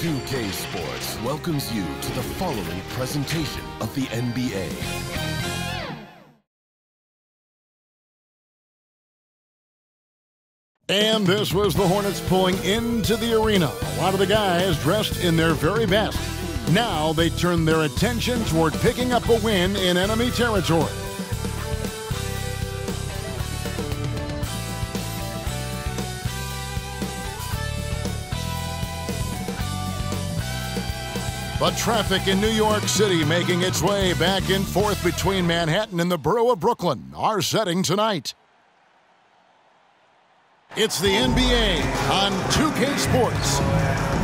2K Sports welcomes you to the following presentation of the NBA. And this was the Hornets pulling into the arena. A lot of the guys dressed in their very best. Now they turn their attention toward picking up a win in enemy territory. But traffic in New York City making its way back and forth between Manhattan and the borough of Brooklyn. Our setting tonight. It's the NBA on 2K Sports.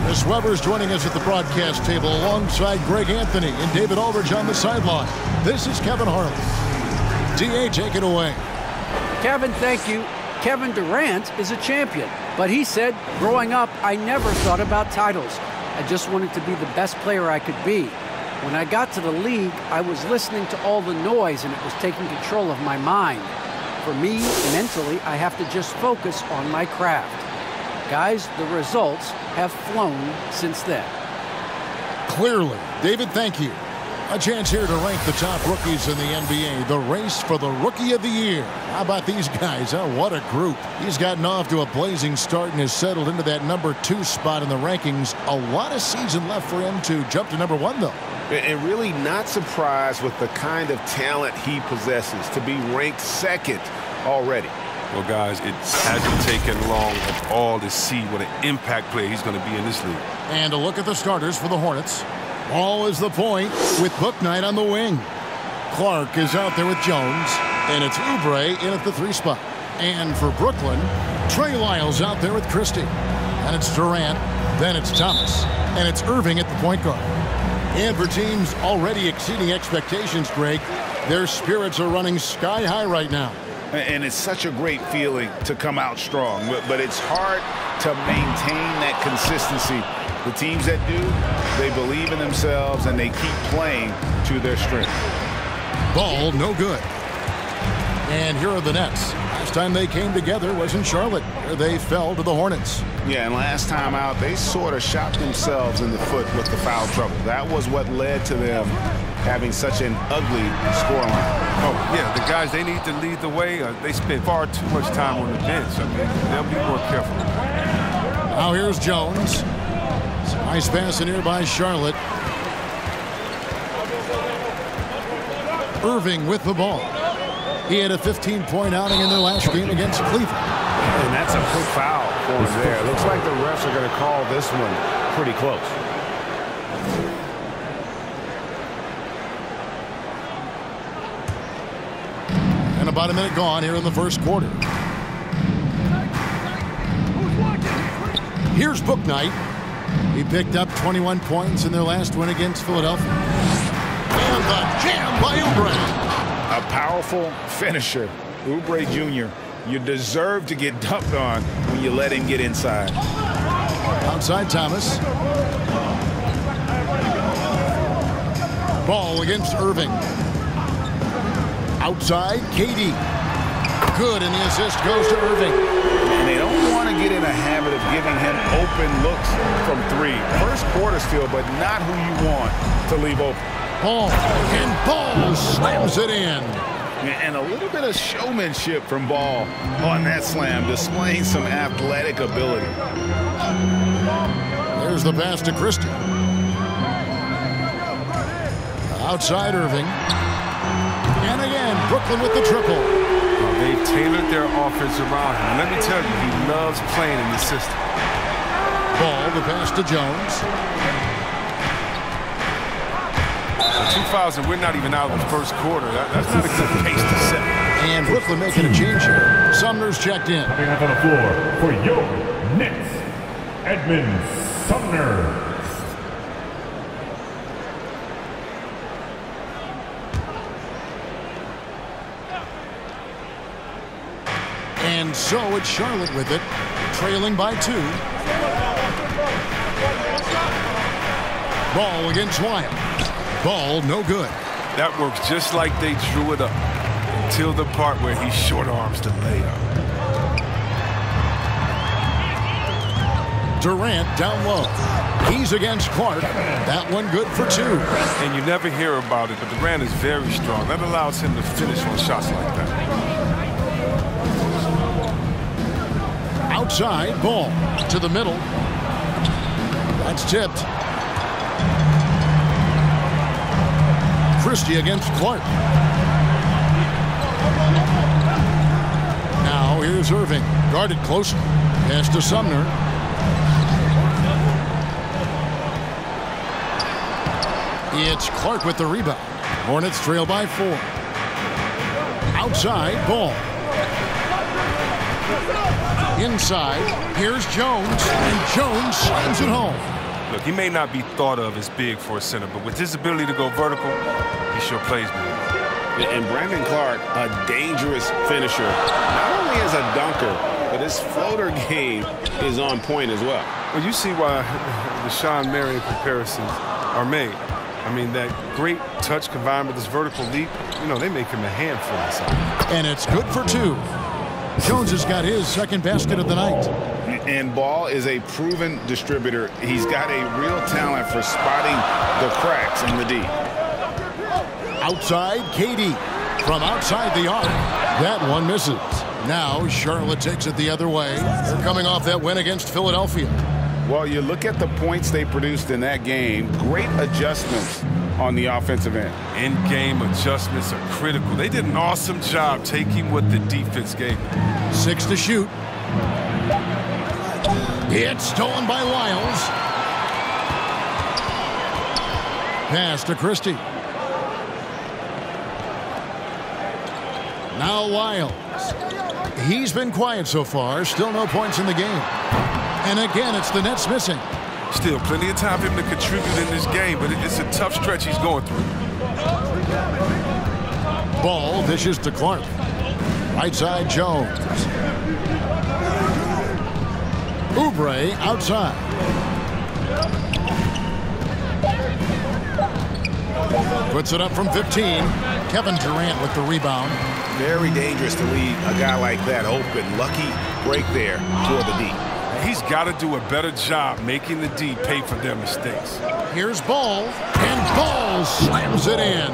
Chris Webber's joining us at the broadcast table alongside Greg Anthony and David Aldridge on the sideline. This is Kevin Harlan. DA, take it away. Kevin, thank you. Kevin Durant is a champion, but he said, growing up, I never thought about titles. I just wanted to be the best player I could be. When I got to the league, I was listening to all the noise and it was taking control of my mind. For me, mentally, I have to just focus on my craft. Guys, the results have flown since then. Clearly. David, thank you. A chance here to rank the top rookies in the NBA. The race for the Rookie of the Year. How about these guys? Oh, what a group. He's gotten off to a blazing start and has settled into that number two spot in the rankings. A lot of season left for him to jump to number one, though. And really not surprised with the kind of talent he possesses to be ranked second already. Well, guys, it hasn't taken long at all to see what an impact player he's going to be in this league. And a look at the starters for the Hornets. Ball is the point with Bouknight on the wing. Clarke is out there with Jones, and it's Oubre in at the three spot. And for Brooklyn, Trey Lyles out there with Christie. And it's Durant, then it's Thomas, and it's Irving at the point guard. And for teams already exceeding expectations, Greg, their spirits are running sky high right now. And it's such a great feeling to come out strong, but it's hard to maintain that consistency. The teams that do, they believe in themselves and they keep playing to their strength. Ball, no good. And here are the Nets. Last time they came together was in Charlotte, where they fell to the Hornets. Yeah, and last time out, they sort of shot themselves in the foot with the foul trouble. That was what led to them having such an ugly scoreline. Oh, yeah, the guys, they need to lead the way. Uh, they spend far too much time on the bench. I mean, they'll be more careful. Now here's Jones. Nice pass in here by Charlotte. Irving with the ball. He had a 15-point outing in their last game against Cleveland. And that's a quick foul for him there. Looks like the refs are going to call this one pretty close. And about a minute gone here in the first quarter. Here's Bouknight. He picked up 21 points in their last win against Philadelphia. And the jam by Oubre. A powerful finisher, Oubre Jr. You deserve to get dumped on when you let him get inside. Outside Thomas. Ball against Irving. Outside, KD. Good, and the assist goes to Irving. And they don't want to get in a habit of giving him open looks from three. First quarter still, but not who you want to leave open. Ball, and Ball slams it in. And a little bit of showmanship from Ball on that slam, displaying some athletic ability. There's the pass to Christie. Outside Irving. And again, Brooklyn with the triple. They've tailored their offense around him. Let me tell you, he loves playing in the system. Ball, the pass to Jones. So two fouls, and we're not even out of the first quarter. That, that's not a good pace to set. And Brooklyn making a change here. Sumner's checked in. Coming up on the floor for your Nets, Edmund Sumner. And so it's Charlotte with it, trailing by two. Ball against Wyatt. Ball no good. That works just like they drew it up until the part where he short arms the layup. Durant down low. He's against Clarke. That one good for two. And you never hear about it, but Durant is very strong. That allows him to finish on shots like that. Outside, ball to the middle. That's tipped. Christie against Clarke. Now here's Irving. Guarded close. Pass to Sumner. It's Clarke with the rebound. Hornets trail by four. Outside, ball. Inside, here's Jones, and Jones slams it home. Look, he may not be thought of as big for a center, but with his ability to go vertical, he sure plays big. And Brandon Clarke, a dangerous finisher, not only as a dunker, but his floater game is on point as well. Well, you see why the Shawn Marion comparisons are made. I mean, that great touch combined with this vertical leap, you know, they make him a handful. And it's good for two. Jones has got his second basket of the night. And Ball is a proven distributor. He's got a real talent for spotting the cracks in the D. Outside, KD. From outside the arc, that one misses. Now Charlotte takes it the other way. They're coming off that win against Philadelphia. Well, you look at the points they produced in that game, great adjustments on the offensive end. In-game adjustments are critical. They did an awesome job taking what the defense gave. Six to shoot. It's stolen by Lyles. Pass to Christie. Now Lyles. He's been quiet so far. Still no points in the game. And again, it's the Nets missing. Still plenty of time for him to contribute in this game, but it's a tough stretch he's going through. Ball dishes to Clarke. Right side, Jones. Oubre outside. Puts it up from 15. Kevin Durant with the rebound. Very dangerous to leave a guy like that open. Lucky break there toward the D. He's got to do a better job making the D pay for their mistakes. Here's Ball, and Ball slams it in.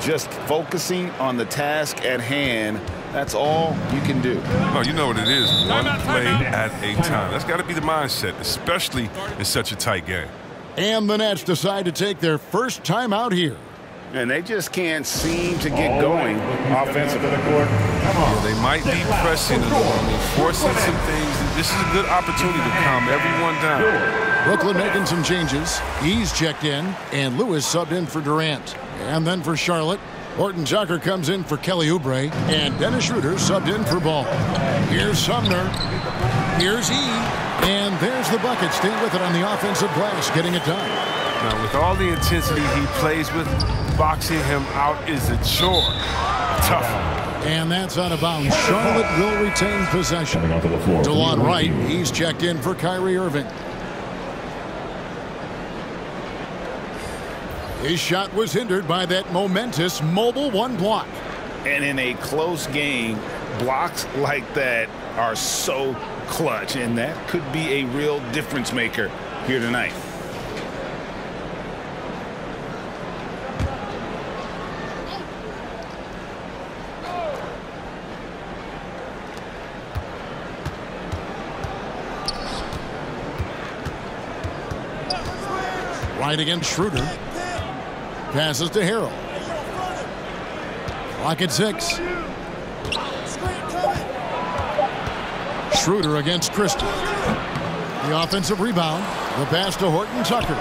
Just focusing on the task at hand. That's all you can do. Oh, you know what it is. One play at a time. That's got to be the mindset, especially in such a tight game. And the Nets decide to take their first time out here. And they just can't seem to get going offensively. For the court. Come on. Yeah, they might be pressing a little, forcing some things. This is a good opportunity to calm everyone down. Brooklyn making some changes. He's checked in, and Lewis subbed in for Durant. And then for Charlotte, Horton Tucker comes in for Kelly Oubre, and Dennis Schroeder subbed in for Ball. Here's Sumner. Here's E. And there's the bucket. Stay with it on the offensive glass, getting it done. Now, with all the intensity he plays with, boxing him out is a chore. Tough. And that's out of bounds. Charlotte will retain possession. Coming the floor. DeLon Wright, he's checked in for Kyrie Irving. His shot was hindered by that momentous mobile one block. And in a close game, blocks like that are so clutch, and that could be a real difference maker here tonight. Wright against Schroeder. Passes to Harrell. Clock at six. Schroeder against Christie. The offensive rebound. The pass to Horton Tucker.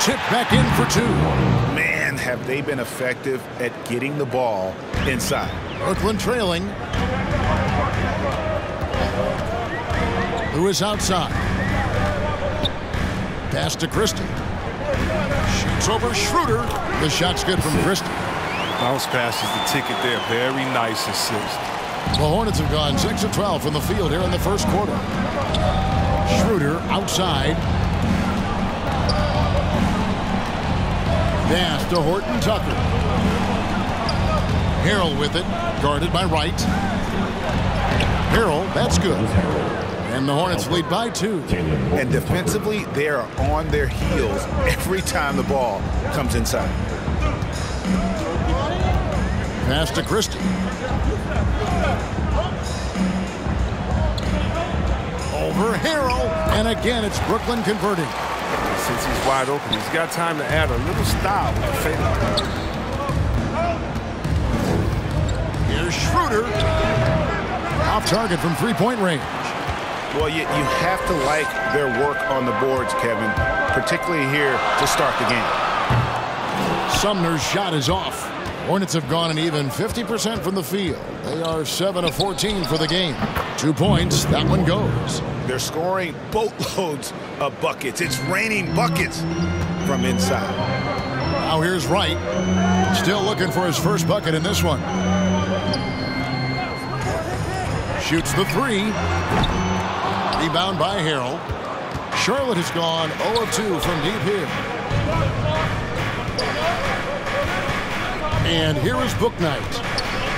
Tip back in for two. Man, have they been effective at getting the ball inside. Brooklyn trailing. Lewis outside. Pass to Christie. Shoots over Schroeder. The shot's good from Christie. Bounce pass is the ticket there. Very nice assist. The Hornets have gone 6 of 12 from the field here in the first quarter. Schroeder outside. Pass to Horton Tucker. Harrell with it, guarded by Wright. Harrell, that's good. And the Hornets lead by two. And defensively, they are on their heels every time the ball comes inside. Pass to Christie. Over Harrell. And again, it's Brooklyn converting. Since he's wide open, he's got time to add a little style with the fadeaway. Here's Schroeder. Off target from three-point range. Well, you, you have to like their work on the boards, Kevin, particularly here to start the game. Sumner's shot is off. Hornets have gone an even 50% from the field. They are 7 of 14 for the game. Two points, that one goes. They're scoring boatloads of buckets. It's raining buckets from inside. Now here's Wright. Still looking for his first bucket in this one. Shoots the three. Rebound by Harrell. Charlotte has gone 0 of 2 from deep here. And here is Bouknight.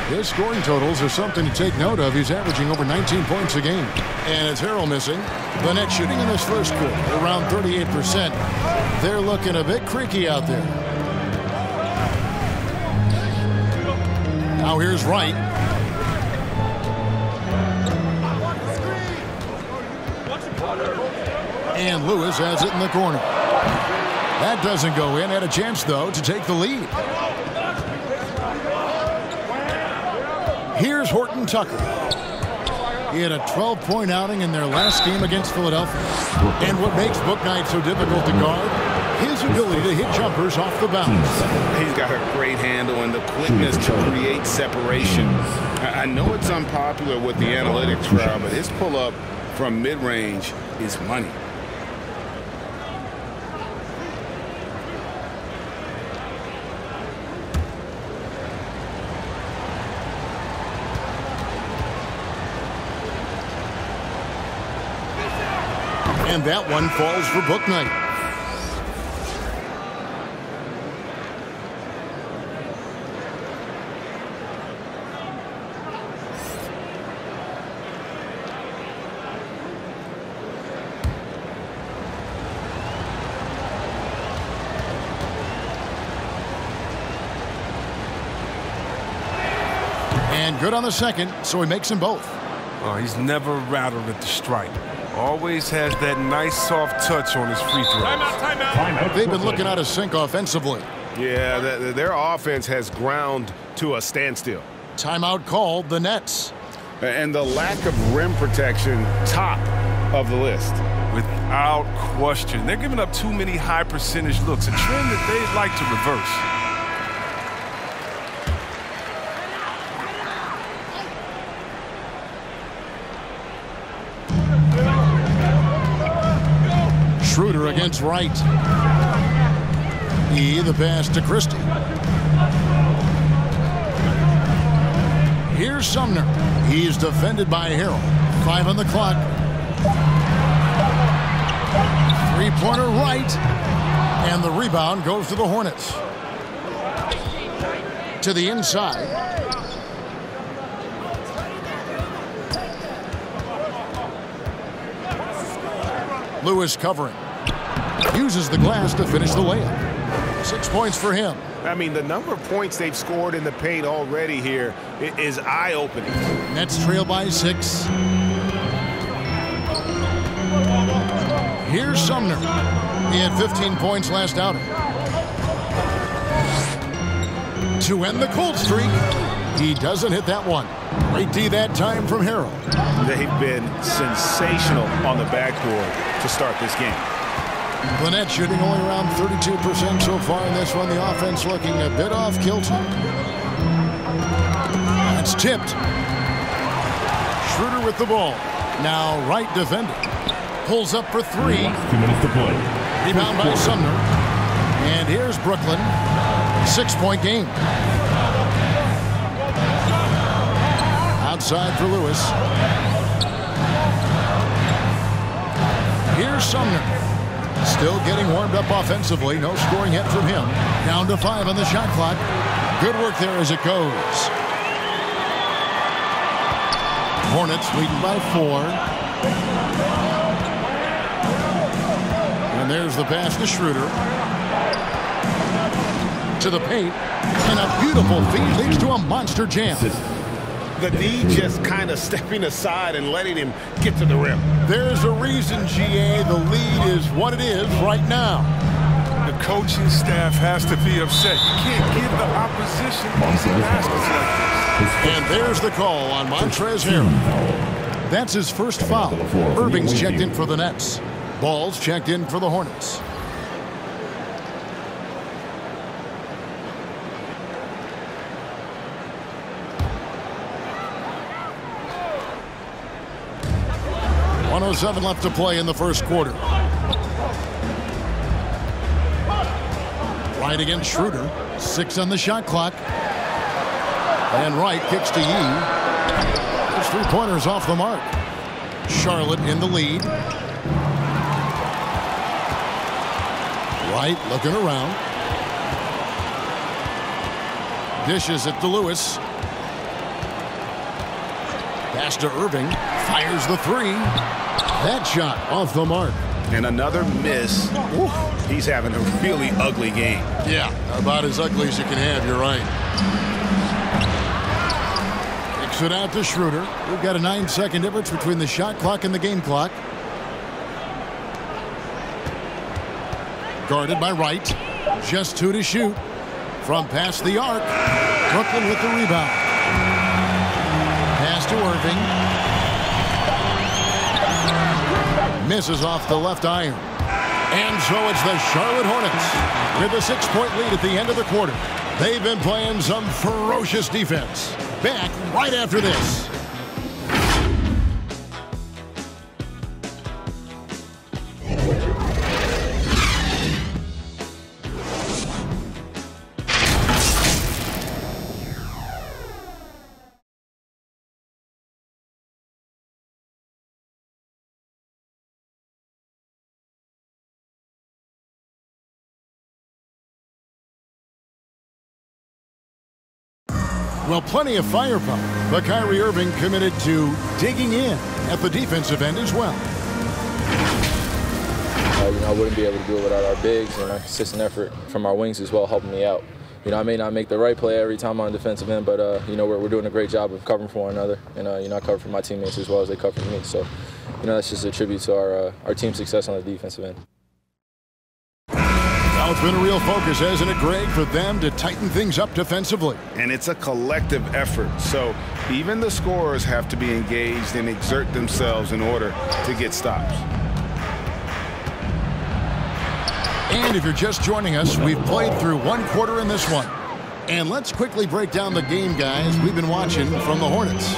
His scoring totals are something to take note of. He's averaging over 19 points a game. And it's Harrell missing. The net shooting in this first quarter, around 38%. They're looking a bit creaky out there. Now here's Wright. And Lewis has it in the corner. That doesn't go in. Had a chance, though, to take the lead. Here's Horton Tucker. He had a 12-point outing in their last game against Philadelphia. And what makes Bouknight so difficult to guard? His ability to hit jumpers off the bounce. He's got a great handle and the quickness to create separation. I know it's unpopular with the analytics crowd, but his pull-up from mid-range is money. And that one falls for Bouknight. And good on the second, so he makes them both. Oh, he's never rattled at the stripe. Always has that nice soft touch on his free throws. Timeout. They've been looking out of sync offensively. Yeah, th- their offense has ground to a standstill. Timeout called the Nets. And the lack of rim protection, top of the list. Without question. They're giving up too many high percentage looks, a trend that they'd like to reverse. Wright. E, the pass to Christie. Here's Sumner. He's defended by Harrell. Five on the clock. Three-pointer right. And the rebound goes to the Hornets. To the inside. Lewis covering. Uses the glass to finish the layup. Six points for him. I mean, the number of points they've scored in the paint already here is eye-opening. Nets trail by six. Here's Sumner. He had 15 points last outing. To end the cold streak, he doesn't hit that one. Great D that time from Harrell. They've been sensational on the backboard to start this game. Gwinnett shooting only around 32% so far in this one. The offense looking a bit off kilter. It's tipped. Schroeder with the ball. Now Wright defending. Pulls up for three. Two minutes to play. Rebound by Sumner. And here's Brooklyn. Six-point game. Outside for Lewis. Here's Sumner. Still getting warmed up offensively. No scoring yet from him. Down to five on the shot clock. Good work there as it goes. Hornets leading by four. And there's the pass to Schroeder. To the paint. And a beautiful feed leads to a monster jam. The D just kind of stepping aside and letting him get to the rim. There's a reason, GA, the lead is what it is right now. The coaching staff has to be upset. You can't give the opposition easy baskets like this. And there's the call on Montrez Harrell. That's his first foul. Irving's checked in for the Nets. Ball's checked in for the Hornets. Seven left to play in the first quarter. Wright against Schroeder. Six on the shot clock. And Wright kicks to Yee. Those three pointers off the mark. Charlotte in the lead. Wright looking around. Dishes it to Lewis. Pass to Irving. Fires the three. That shot off the mark. And another miss. Ooh, he's having a really ugly game. Yeah, about as ugly as you can have. You're right. Kicks it out to Schroeder. We've got a nine-second difference between the shot clock and the game clock. Guarded by Wright. Just two to shoot. From past the arc. Brooklyn with the rebound. Irving. Misses off the left iron. And so it's the Charlotte Hornets with a six-point lead at the end of the quarter. They've been playing some ferocious defense. Back right after this. Well, plenty of firepower, but Kyrie Irving committed to digging in at the defensive end as well. Uh, you know, I wouldn't be able to do it without our bigs and our consistent effort from our wings as well, helping me out. You know, I may not make the right play every time on defensive end, but uh, you know, we're, we're doing a great job of covering for one another, and uh, you know, I cover for my teammates as well as they cover for me. So, you know, that's just a tribute to our uh, our team success on the defensive end. Now it's been a real focus, hasn't it, Greg, for them to tighten things up defensively. And it's a collective effort. So even the scorers have to be engaged and exert themselves in order to get stops. And if you're just joining us, we've played through one quarter in this one. And let's quickly break down the game, guys, we've been watching from the Hornets.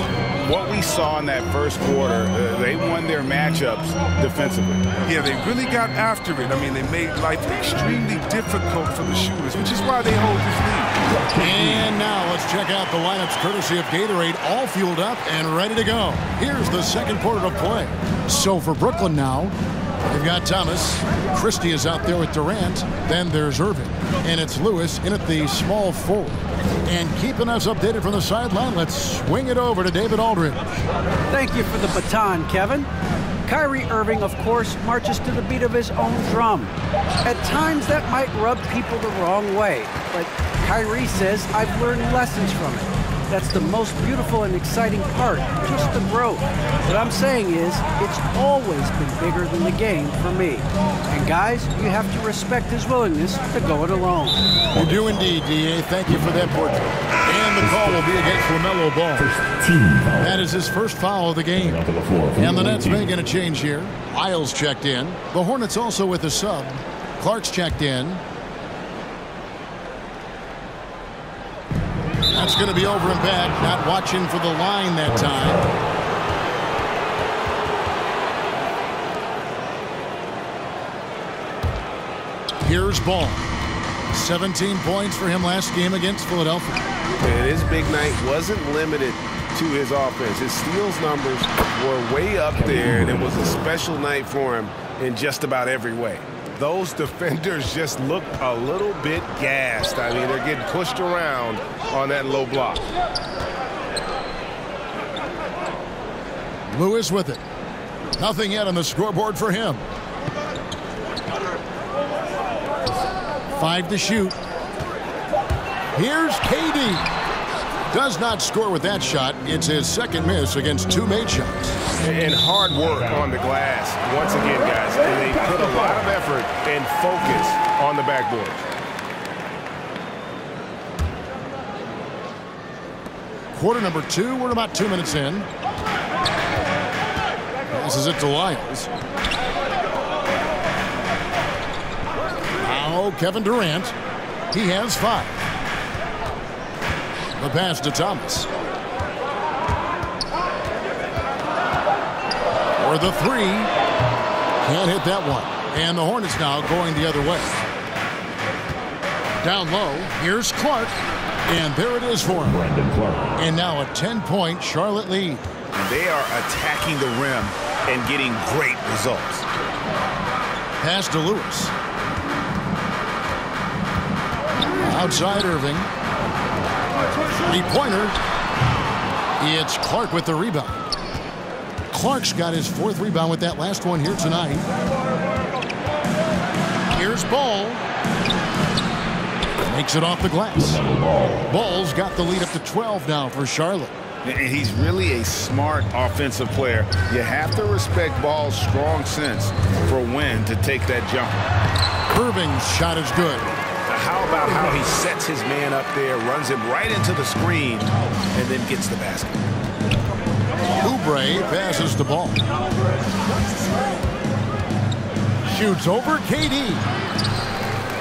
What we saw in that first quarter, uh, they won their matchups defensively. Yeah, they really got after it. I mean, they made life extremely difficult for the shooters, which is why they hold this lead. And now let's check out the lineups courtesy of Gatorade, all fueled up and ready to go. Here's the second quarter of play. So for Brooklyn now, they've got Thomas. Christie is out there with Durant. Then there's Irving. And it's Lewis in at the small forward. And keeping us updated from the sideline, let's swing it over to David Aldridge. Thank you for the baton, Kevin. Kyrie Irving, of course, marches to the beat of his own drum. At times, that might rub people the wrong way, but Kyrie says, I've learned lessons from it. That's the most beautiful and exciting part, just the growth. What I'm saying is, it's always been bigger than the game for me. And guys, you have to respect his willingness to go it alone. You do indeed, DA. Thank you for that portrait. And the call will be against LaMelo Ball. That is his first foul of the game. Onto the floor for And the the Nets making a change here. Lyles checked in. The Hornets also with a sub. Clarke's checked in. That's going to be over and back. Not watching for the line that time. Here's Ball. 17 points for him last game against Philadelphia. And his big night wasn't limited to his offense. His steals numbers were way up there, and it was a special night for him in just about every way. Those defenders just look a little bit gassed. I mean, they're getting pushed around on that low block. Lewis with it. Nothing yet on the scoreboard for him. Five to shoot. Here's KD. Does not score with that shot. It's his second miss against two made shots. And hard work on the glass. Once again, guys, and they put a lot of effort and focus on the backboard. Quarter number two. We're about two minutes in. Passes it to Lyles. Now Kevin Durant. He has five. The pass to Thomas. For the three. Can't hit that one. And the Hornets now going the other way. Down low. Here's Clarke. And there it is for him. Brandon Clarke. And now a 10-point Charlotte lead. They are attacking the rim and getting great results. Pass to Lewis. Outside Irving. Three-pointer. It's Clarke with the rebound. Clarke's got his fourth rebound with that last one here tonight. Here's Ball. Makes it off the glass. Ball's got the lead up to 12 now for Charlotte. And he's really a smart offensive player. You have to respect Ball's strong sense for when to take that jump. Irving's shot is good. How about how he sets his man up there, runs him right into the screen, and then gets the basket. Oubre passes the ball. Shoots over KD.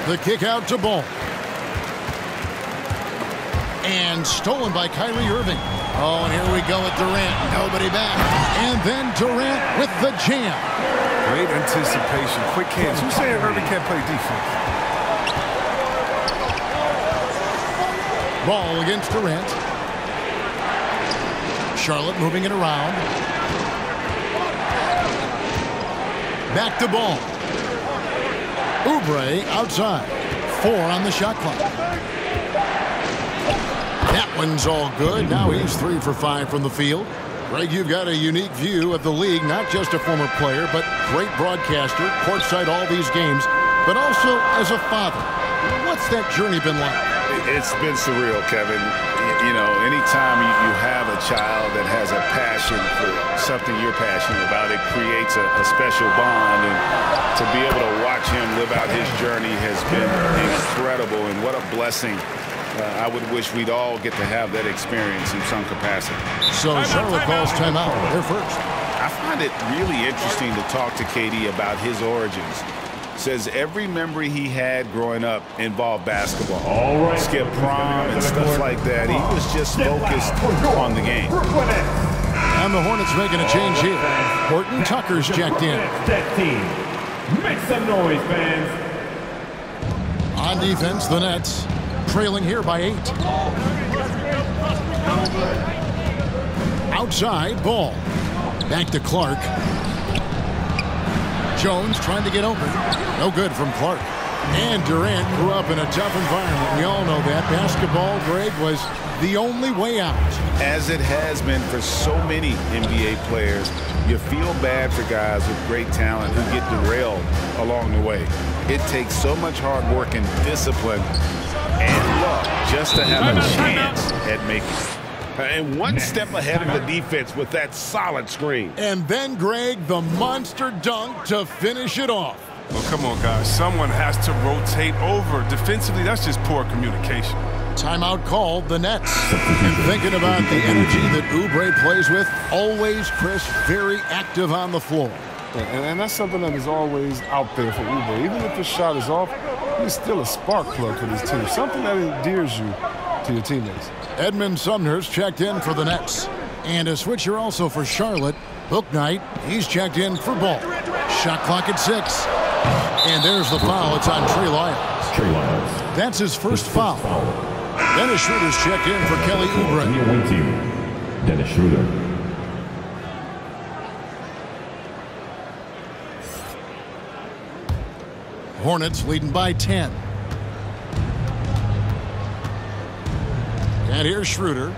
The kick out to Ball. And stolen by Kyrie Irving. Oh, and here we go with Durant. Nobody back. And then Durant with the jam. Great anticipation, quick hands. Who's saying Irving can't play defense? Ball against Durant. Charlotte moving it around. Back to Ball. Oubre outside. Four on the shot clock. That one's all good. Now he's three for five from the field. Greg, you've got a unique view of the league, not just a former player, but great broadcaster, courtside all these games, but also as a father. What's that journey been like? It's been surreal, Kevin. You know, anytime you, you have a child that has a passion for something you're passionate about, it creates a, a special bond. And to be able to watch him live out his journey has been incredible. And what a blessing. Uh, I would wish we'd all get to have that experience in some capacity. So Charlotte calls timeout. They're first. I find it really interesting to talk to KD about his origins. Says every memory he had growing up involved basketball. All right. Skip prom and stuff like that. He was just focused on the game. And the Hornets making a change here. Horton Tucker's checked in. That team. Make some noise, fans. On defense, the Nets trailing here by eight. Outside, ball. Back to Clarke. Jones trying to get open. No good from Clarke. And Durant grew up in a tough environment. We all know that. Basketball, Greg, was the only way out. As it has been for so many NBA players, you feel bad for guys with great talent who get derailed along the way. It takes so much hard work and discipline and luck just to have a chance at making it. And one step ahead of the defense with that solid screen. And then, Greg, the monster dunk to finish it off. Well, come on, guys. Someone has to rotate over. Defensively, that's just poor communication. Timeout called the Nets. And thinking about the energy that Oubre plays with, always, Chris, very active on the floor. And, and that's something that is always out there for Oubre. Even if the shot is off, he's still a spark plug for this team. Something that endears you to your teammates. Edmund Sumner's checked in for the Nets. And a switcher also for Charlotte. Bouknight, he's checked in for Ball. Shot clock at six. And there's the foul. It's on Trey Lyles. Trey Lyles. That's his first foul. Dennis Schroeder's checked in for Kelly Oubre. The away team. Dennis Schroeder. Hornets leading by 10. And here's Schroeder.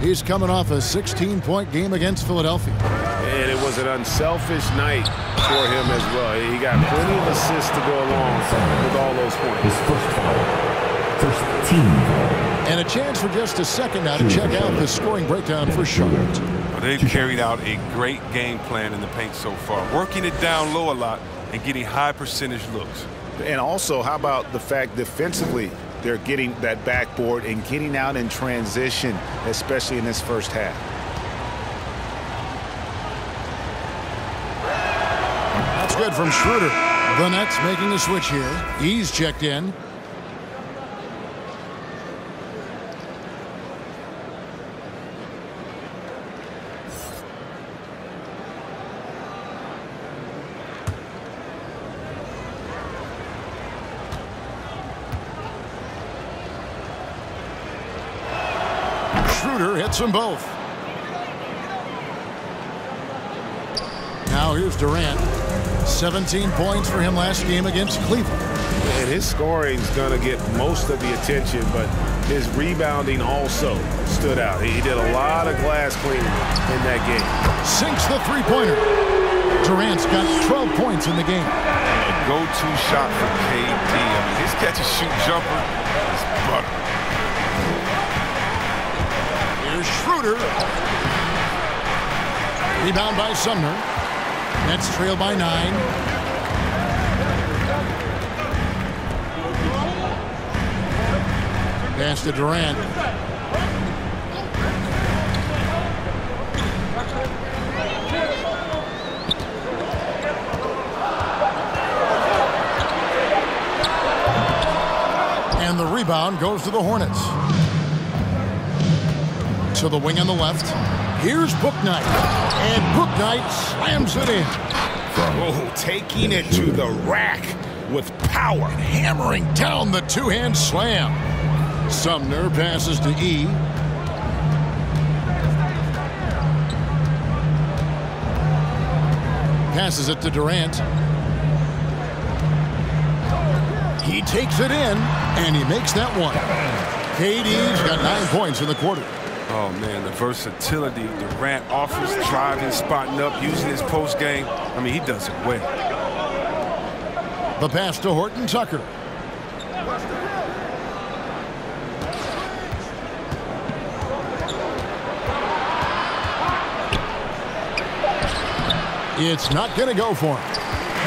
He's coming off a 16-point game against Philadelphia. And it was an unselfish night for him as well. He got plenty of assists to go along with all those points. His first foul. First team. And a chance for just a second now to check out the scoring breakdown for Charlotte. Well, they've carried out a great game plan in the paint so far, working it down low a lot and getting high percentage looks. And also, how about the fact defensively, they're getting that backboard and getting out in transition, especially in this first half. That's good from Schroeder. The Nets making a switch here. He's checked in. Schroeder hits them both. Now here's Durant. 17 points for him last game against Cleveland. And his scoring's going to get most of the attention, but his rebounding also stood out. He did a lot of glass cleaning in that game. Sinks the three-pointer. Durant's got 12 points in the game. And A go-to shot for KD. I mean, his catch-and-shoot jumper is Schroeder. Rebound by Sumner. Nets trail by nine. Pass to Durant. And the rebound goes to the Hornets. To the wing on the left. Here's Bouknight. And Bouknight slams it in. Oh, taking it to the rack with power. Hammering down the two-hand slam. Sumner passes to E. Passes it to Durant. He takes it in, and he makes that one. KD's got nine points in the quarter. Oh, man, the versatility Durant offers, driving, spotting up, using his post game. I mean, he does it well. The pass to Horton Tucker. It's not going to go for him.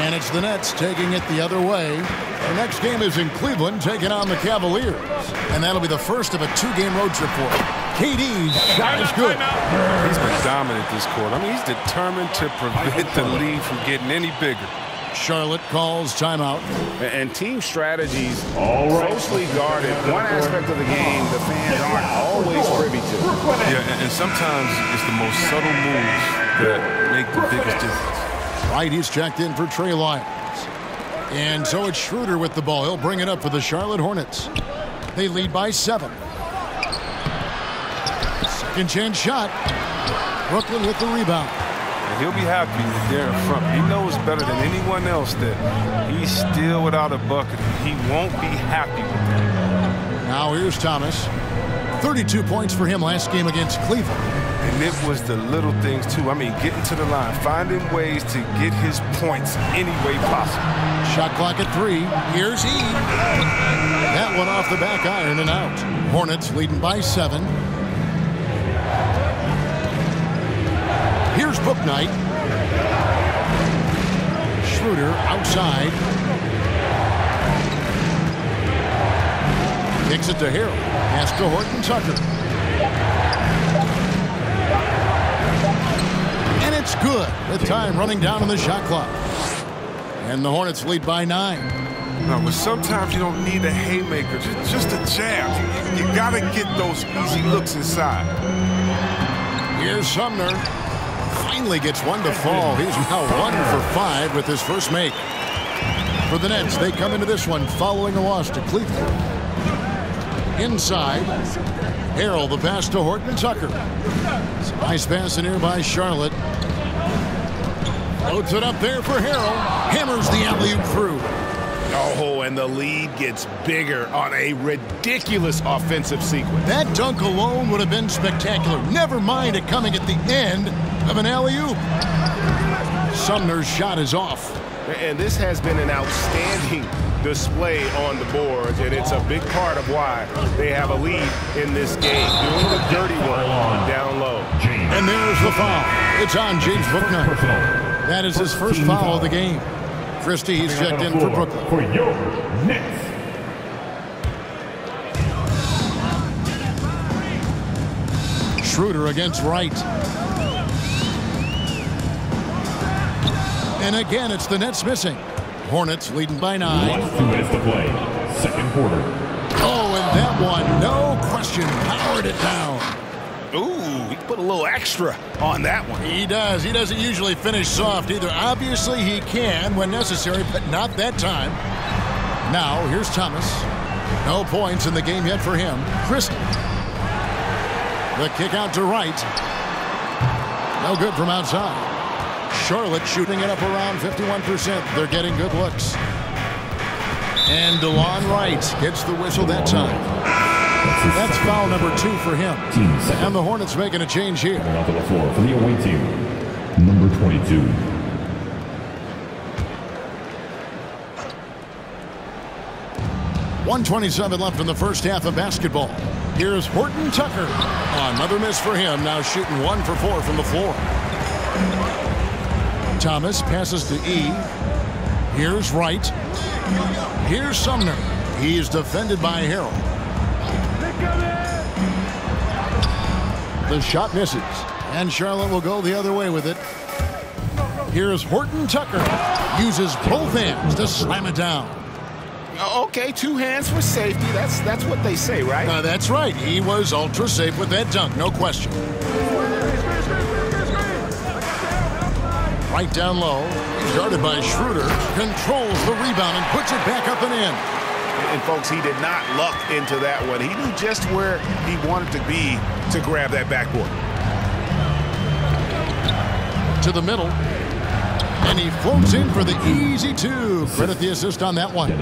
And it's the Nets taking it the other way. The next game is in Cleveland, taking on the Cavaliers. And that'll be the first of a two-game road trip for him. KD's shot is good. He's been dominant this quarter. I mean, he's determined to prevent the lead from getting any bigger. Charlotte calls timeout. And team strategies All right. closely guarded. One aspect of the game the fans aren't always privy to. Yeah, and, and sometimes it's the most subtle moves that make the biggest difference. Wright, he's checked in for Trey Lyles. And so it's Schroeder with the ball. He'll bring it up for the Charlotte Hornets. They lead by seven. Second chance shot. Brooklyn with the rebound. And he'll be happy that they're in front. He knows better than anyone else that he's still without a bucket. He won't be happy with that. Now here's Thomas. 32 points for him last game against Cleveland. And it was the little things, too. I mean, getting to the line, finding ways to get his points any way possible. Shot clock at three. Here's E. That one off the back iron and out. Hornets leading by seven. Here's Bouknight. Schroeder outside. Kicks it to Harrell. Pass to Horton Tucker. And it's good with time running down on the shot clock. And the Hornets lead by nine. No, but sometimes you don't need a haymaker, just, just a jab. You, you got to get those easy looks inside. Here's Sumner. Finally gets one to fall. He's now one for five with his first make. For the Nets, they come into this one following a loss to Cleveland. Inside, Harrell the pass to Horton Tucker. Nice pass in here by Charlotte. Loads it up there for Harrell. Hammers the alley-oop through. And the lead gets bigger on a ridiculous offensive sequence. That dunk alone would have been spectacular. Never mind it coming at the end of an alley-oop. Sumner's shot is off. And this has been an outstanding display on the boards, and it's a big part of why they have a lead in this game, doing the dirty work down low. And there's the foul. It's on James Bouknight. That is his first foul of the game. Christie, he's checked in for Brooklyn. For your Nets. Schroeder against Wright. And again, it's the Nets missing. Hornets leading by nine. Last two minutes to play. Second quarter. Oh, and that one, no question, powered it down. Ooh, he put a little extra on that one. He does. He doesn't usually finish soft either. Obviously, he can when necessary, but not that time. Now, here's Thomas. No points in the game yet for him. Christie. The kick out to Wright. No good from outside. Charlotte shooting it up around 51%. They're getting good looks. And DeLon Wright gets the whistle that time. That's foul number two for him. And the Hornets making a change here. Coming onto the floor for the away team. Number 22. One twenty-seven left in the first half of basketball. Here's Horton Tucker. Another miss for him. Now shooting one for four from the floor. Thomas passes to E. Here's Wright. Here's Sumner. He's defended by Harrell. The shot misses. And Charlotte will go the other way with it. Here's Horton Tucker. Uses both hands to slam it down. Okay, two hands for safety. That's that's what they say, right? Uh, that's right. He was ultra safe with that dunk, no question. Wright down low. Guarded by Schroeder. Controls the rebound and puts it back up and in. And folks, he did not luck into that one. He knew just where he wanted to be to grab that backboard. To the middle. And he floats in for the easy two. Credit the assist on that one.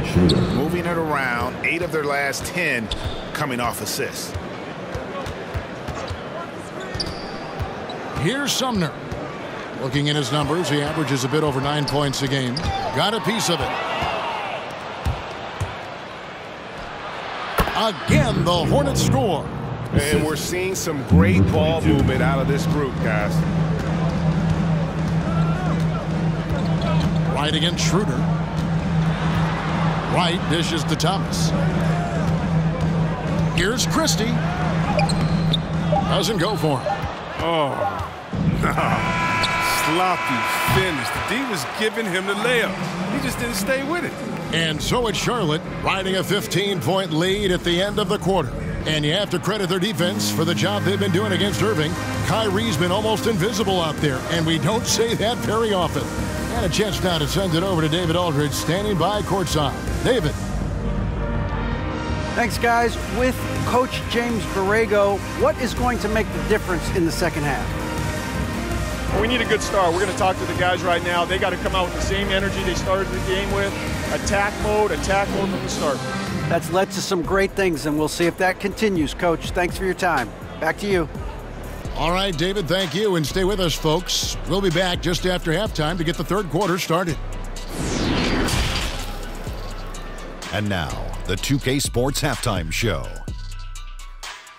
Moving it around, eight of their last 10 coming off assists. Here's Sumner. Looking at his numbers, he averages a bit over nine points a game. Got a piece of it. Again, the Hornets score. And we're seeing some great ball movement out of this group, guys. Wright against Schroeder. Wright dishes to Thomas. Here's Christie. Doesn't go for him. Oh, no. Sloppy finish. The D was giving him the layup. He just didn't stay with it. And so it's Charlotte riding a 15-point lead at the end of the quarter. And you have to credit their defense for the job they've been doing against Irving. Kyrie's been almost invisible out there, and we don't say that very often. And a chance now to send it over to David Aldridge, standing by courtside. David. Thanks, guys. With Coach James Borrego, what is going to make the difference in the second half? Well, we need a good start. We're going to talk to the guys right now. They got to come out with the same energy they started the game with. Attack mode, attack mode from the start. That's led to some great things, and we'll see if that continues. Coach, thanks for your time. Back to you. All right, David, thank you. And stay with us, folks. We'll be back just after halftime to get the third quarter started. And now, the 2K Sports Halftime Show.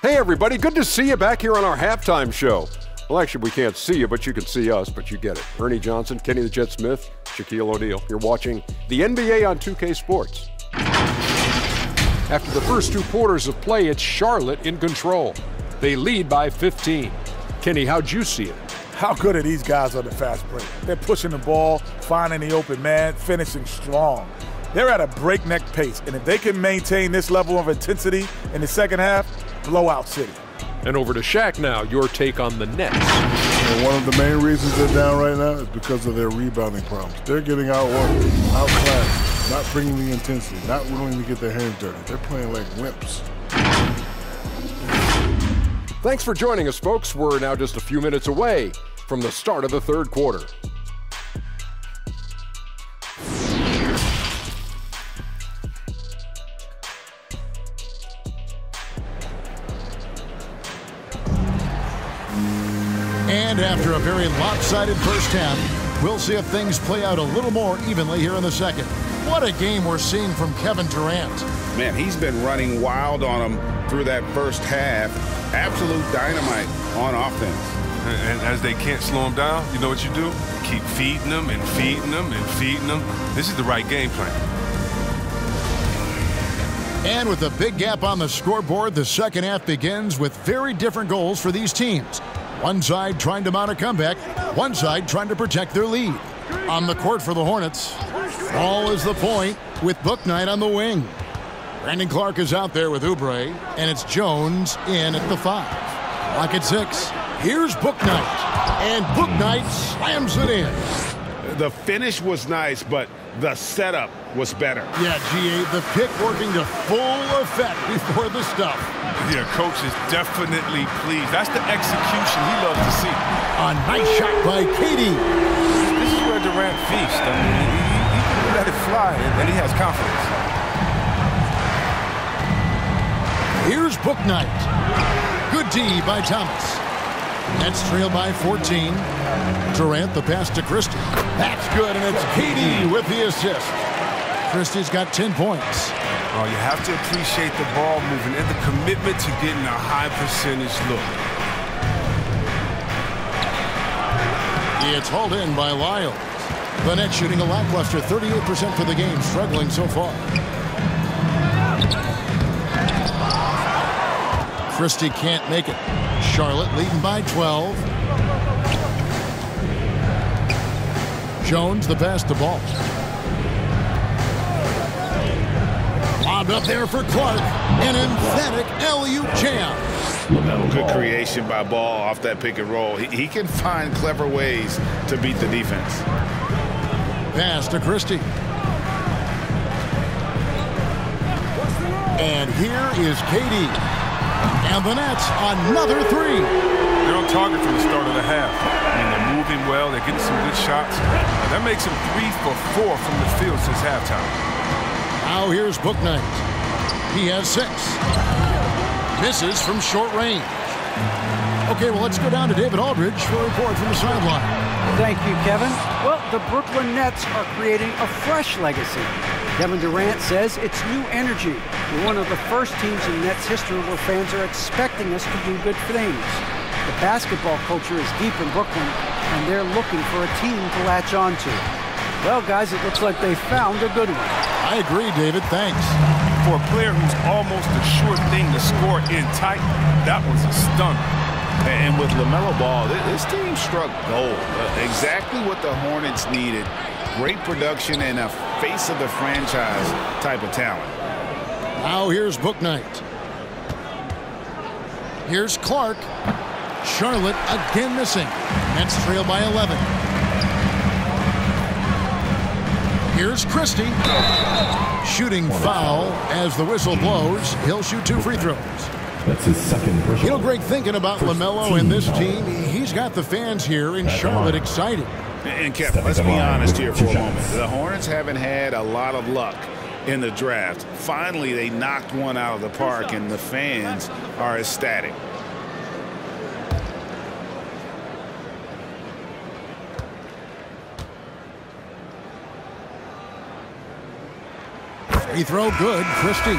Hey, everybody, good to see you back here on our halftime show. Well, actually, we can't see you, but you can see us, but you get it. Ernie Johnson, Kenny the Jet Smith, Shaquille O'Neal. You're watching the NBA on 2K Sports. After the first two quarters of play, it's Charlotte in control. They lead by 15. Kenny, how'd you see it? How good are these guys on the fast break? They're pushing the ball, finding the open man, finishing strong. They're at a breakneck pace, and if they can maintain this level of intensity in the second half, blowout city. And over to Shaq now, your take on the Nets. And one of the main reasons they're down right now is because of their rebounding problems. They're getting outworked, outclassed, not bringing the intensity, not willing to get their hands dirty. They're playing like wimps. Thanks for joining us, folks. We're now just a few minutes away from the start of the third quarter. And after a very lopsided first half, we'll see if things play out a little more evenly here in the second. What a game we're seeing from Kevin Durant. Man, he's been running wild on them through that first half. Absolute dynamite on offense. And, and as they can't slow him down, you know what you do? Keep feeding them and feeding them and feeding them. This is the right game plan. And with a big gap on the scoreboard, the second half begins with very different goals for these teams. One side trying to mount a comeback, one side trying to protect their lead. On the court for the Hornets, all is the point with Bouknight on the wing. Brandon Clarke is out there with Oubre, and it's Jones in at the five. Lock at six. Here's Bouknight, and Bouknight slams it in. The finish was nice, but the setup was better. Yeah, GA, the pick working to full effect before the stuff. Yeah, coach is definitely pleased. That's the execution he loves to see. A nice shot by KD. This is where Durant feasts. I mean, he, he, he let it fly, and he has confidence. Here's Bouknight. Good D by Thomas. Nets trail by 14. Durant the pass to Christie. That's good, and it's KD with the assist. Christie's got 10 points. Oh, you have to appreciate the ball moving and the commitment to getting a high percentage look. It's hauled in by Lyles. The Nets shooting a lackluster 38% for the game, struggling so far. Christie can't make it. Charlotte leading by 12. Jones the pass to ball. Lobbed up there for Clarke. An emphatic LU jam. Good creation by Ball off that pick and roll. He, he can find clever ways to beat the defense. Pass to Christie. And here is KD. And the Nets, another three. They're on target from the start of the half. I mean, they're moving well. They're getting some good shots. And that makes them three for four from the field since halftime. Now here's Bouknight. He has six. Misses from short range. Okay, well, let's go down to David Aldridge for a report from the sideline. Thank you, Kevin. Well, the Brooklyn Nets are creating a fresh legacy. Kevin Durant says it's new energy. We're one of the first teams in Nets history where fans are expecting us to do good things. The basketball culture is deep in Brooklyn, and they're looking for a team to latch onto. Well, guys, it looks like they found a good one. I agree, David. Thanks. For a player who's almost a sure thing to score in tight, that was a stunner. And with LaMelo Ball, this team struck gold. Uh, exactly what the Hornets needed. Great production and a face of the franchise type of talent. Now here's Bouknight. Here's Clarke. Charlotte again missing. Nets trail by 11. Here's Christie. Shooting foul as the whistle blows. He'll shoot two free throws. That's his second personal. You know, Greg, thinking about LaMelo and this team, he's got the fans here in Charlotte excited. And Kevin, let's be honest here for a moment. The Hornets haven't had a lot of luck in the draft. Finally, they knocked one out of the park, and the fans are ecstatic. Free throw good, Christie.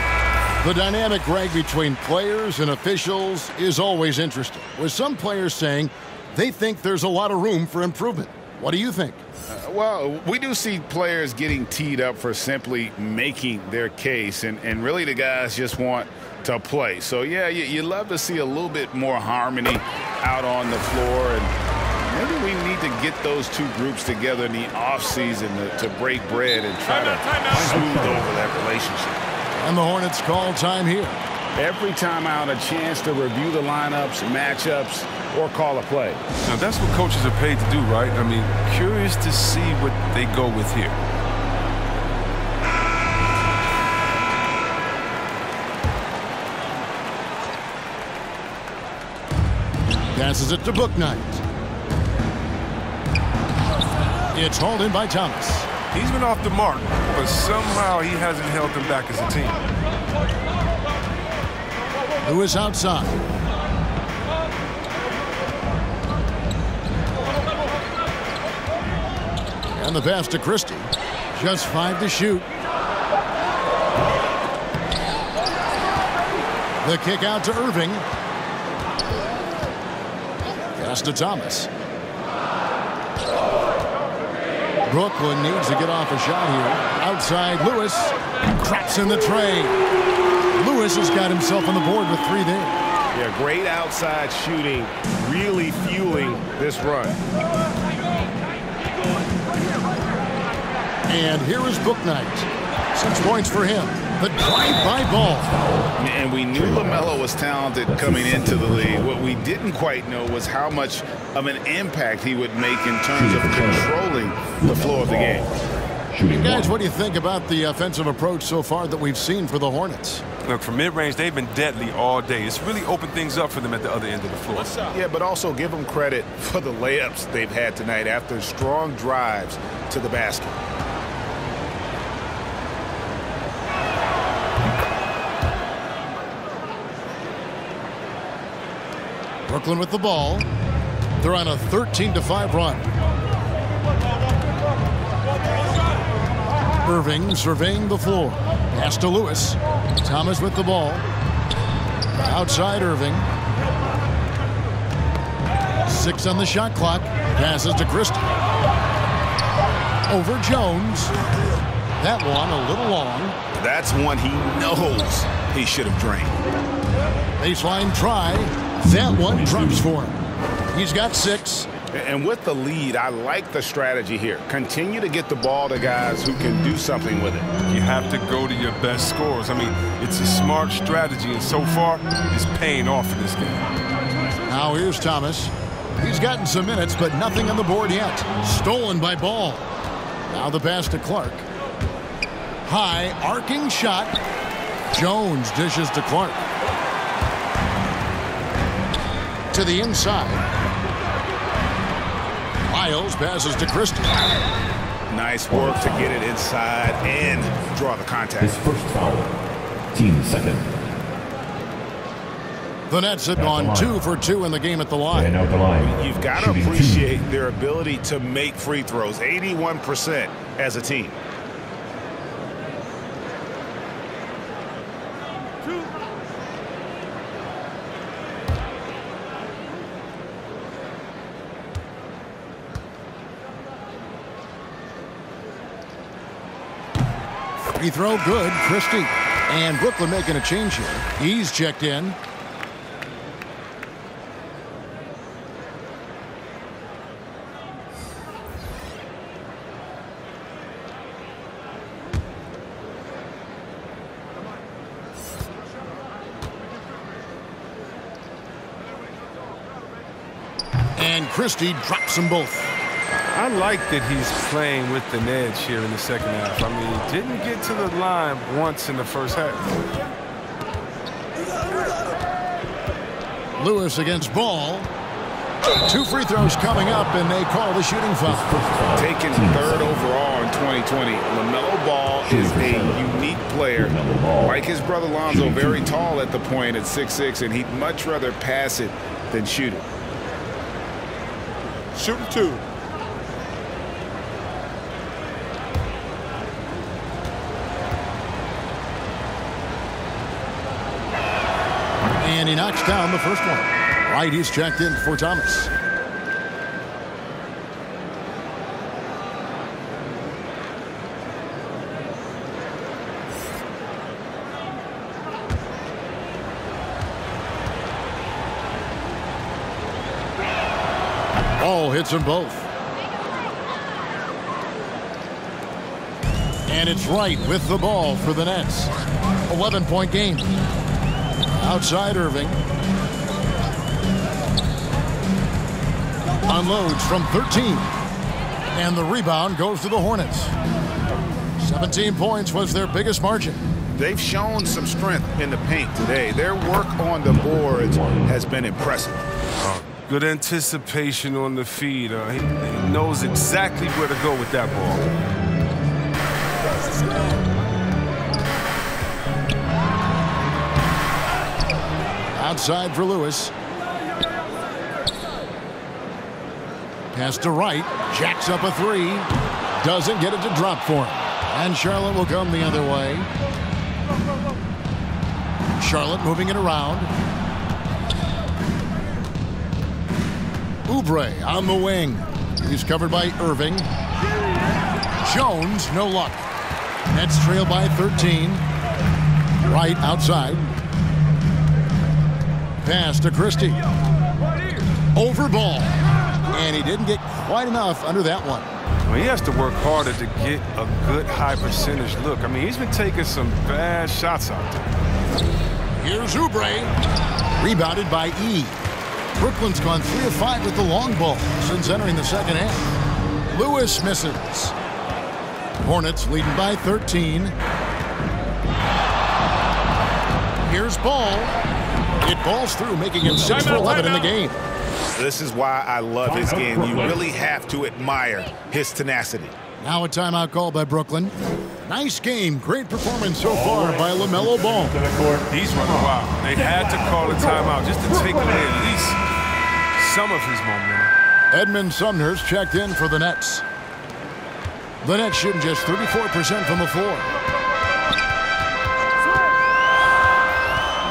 The dynamic, Greg, between players and officials is always interesting, with some players saying they think there's a lot of room for improvement. What do you think? Uh, well, we do see players getting teed up for simply making their case, and, and really the guys just want to play. So, yeah, you, you love to see a little bit more harmony out on the floor, and maybe we need to get those two groups together in the offseason to, to break bread and try to smooth over that relationship. And the Hornets call time here. Every time out, a chance to review the lineups, matchups, or call a play. Now, that's what coaches are paid to do, right? I mean, curious to see what they go with here. Passes it to Bouknight. It's hauled in by Thomas. He's been off the mark, but somehow he hasn't held them back as a team who is outside. And the pass to Christie. Just five to shoot. The kick out to Irving. Pass to Thomas. Brooklyn needs to get off a shot here. Outside Lewis. Cracks in the tray. Lewis has got himself on the board with three there. Yeah, great outside shooting, really fueling this run. And here is Bouknight. Six points for him. The drive-by ball. And we knew LaMelo was talented coming into the league. What we didn't quite know was how much of an impact he would make in terms of controlling the flow of the game. Hey guys, what do you think about the offensive approach so far that we've seen for the Hornets? Look, from mid-range, they've been deadly all day. It's really opened things up for them at the other end of the floor. Yeah, but also give them credit for the layups they've had tonight after strong drives to the basket. Brooklyn with the ball. They're on a 13 to 5 run. Irving surveying the floor. Pass to Lewis. Thomas with the ball. Outside Irving. Six on the shot clock. Passes to Christie. Over Jones. That one a little long. That's one he knows he should have drained. Baseline try. That one drops for him. He's got six. And with the lead, I like the strategy here. Continue to get the ball to guys who can do something with it. You have to go to your best scores. I mean, it's a smart strategy, and so far, it's paying off in this game. Now here's Thomas. He's gotten some minutes, but nothing on the board yet. Stolen by Ball. Now the pass to Clarke. High, arcing shot. Jones dishes to Clarke. To the inside. Lyles passes to Christie. Nice work to get it inside and draw the contact. His first foul. Team second. The Nets have gone two for two in the game at the line. And out the line. You've got to appreciate their ability to make free throws. 81% as a team. Free throw good. Christie. And Brooklyn making a change here. He's checked in. And Christie drops them both. I like that he's playing with an edge here in the second half. I mean, he didn't get to the line once in the first half. Lewis against Ball. Two free throws coming up, and they call the shooting foul. Taken third overall in 2020, LaMelo Ball is a unique player. Like his brother Lonzo, very tall at the point at 6'6", and he'd much rather pass it than shoot it. Shooting two. And he knocks down the first one. Wright, he's checked in for Thomas. Ball hits them both. And it's Wright with the ball for the Nets. 11-point game. Outside Irving. Unloads from 13. And the rebound goes to the Hornets. 17 points was their biggest margin. They've shown some strength in the paint today. Their work on the boards has been impressive. Uh, good anticipation on the feed. Uh, he, he knows exactly where to go with that ball. Outside for Lewis. Pass to Wright. Jacks up a three. Doesn't get it to drop for him. And Charlotte will come the other way. Charlotte moving it around. Oubre on the wing. He's covered by Irving. Jones, no luck. Nets trail by 13. Wright outside. Pass to Christie. Over ball. And he didn't get quite enough under that one. Well, he has to work harder to get a good high percentage look. I mean, he's been taking some bad shots out there. Here's Oubre. Rebounded by E. Brooklyn's gone 3 of 5 with the long ball since entering the second half. Lewis misses. Hornets leading by 13. Here's Ball. It balls through, making him 6 for 11 in the game. This is why I love his game. You really have to admire his tenacity. Now a timeout call by Brooklyn. Nice game. Great performance so far by LaMelo Ball. He's running wild. They had to call a timeout just to take away at least some of his momentum. Edmond Sumner's checked in for the Nets. The Nets shooting just 34% from the floor.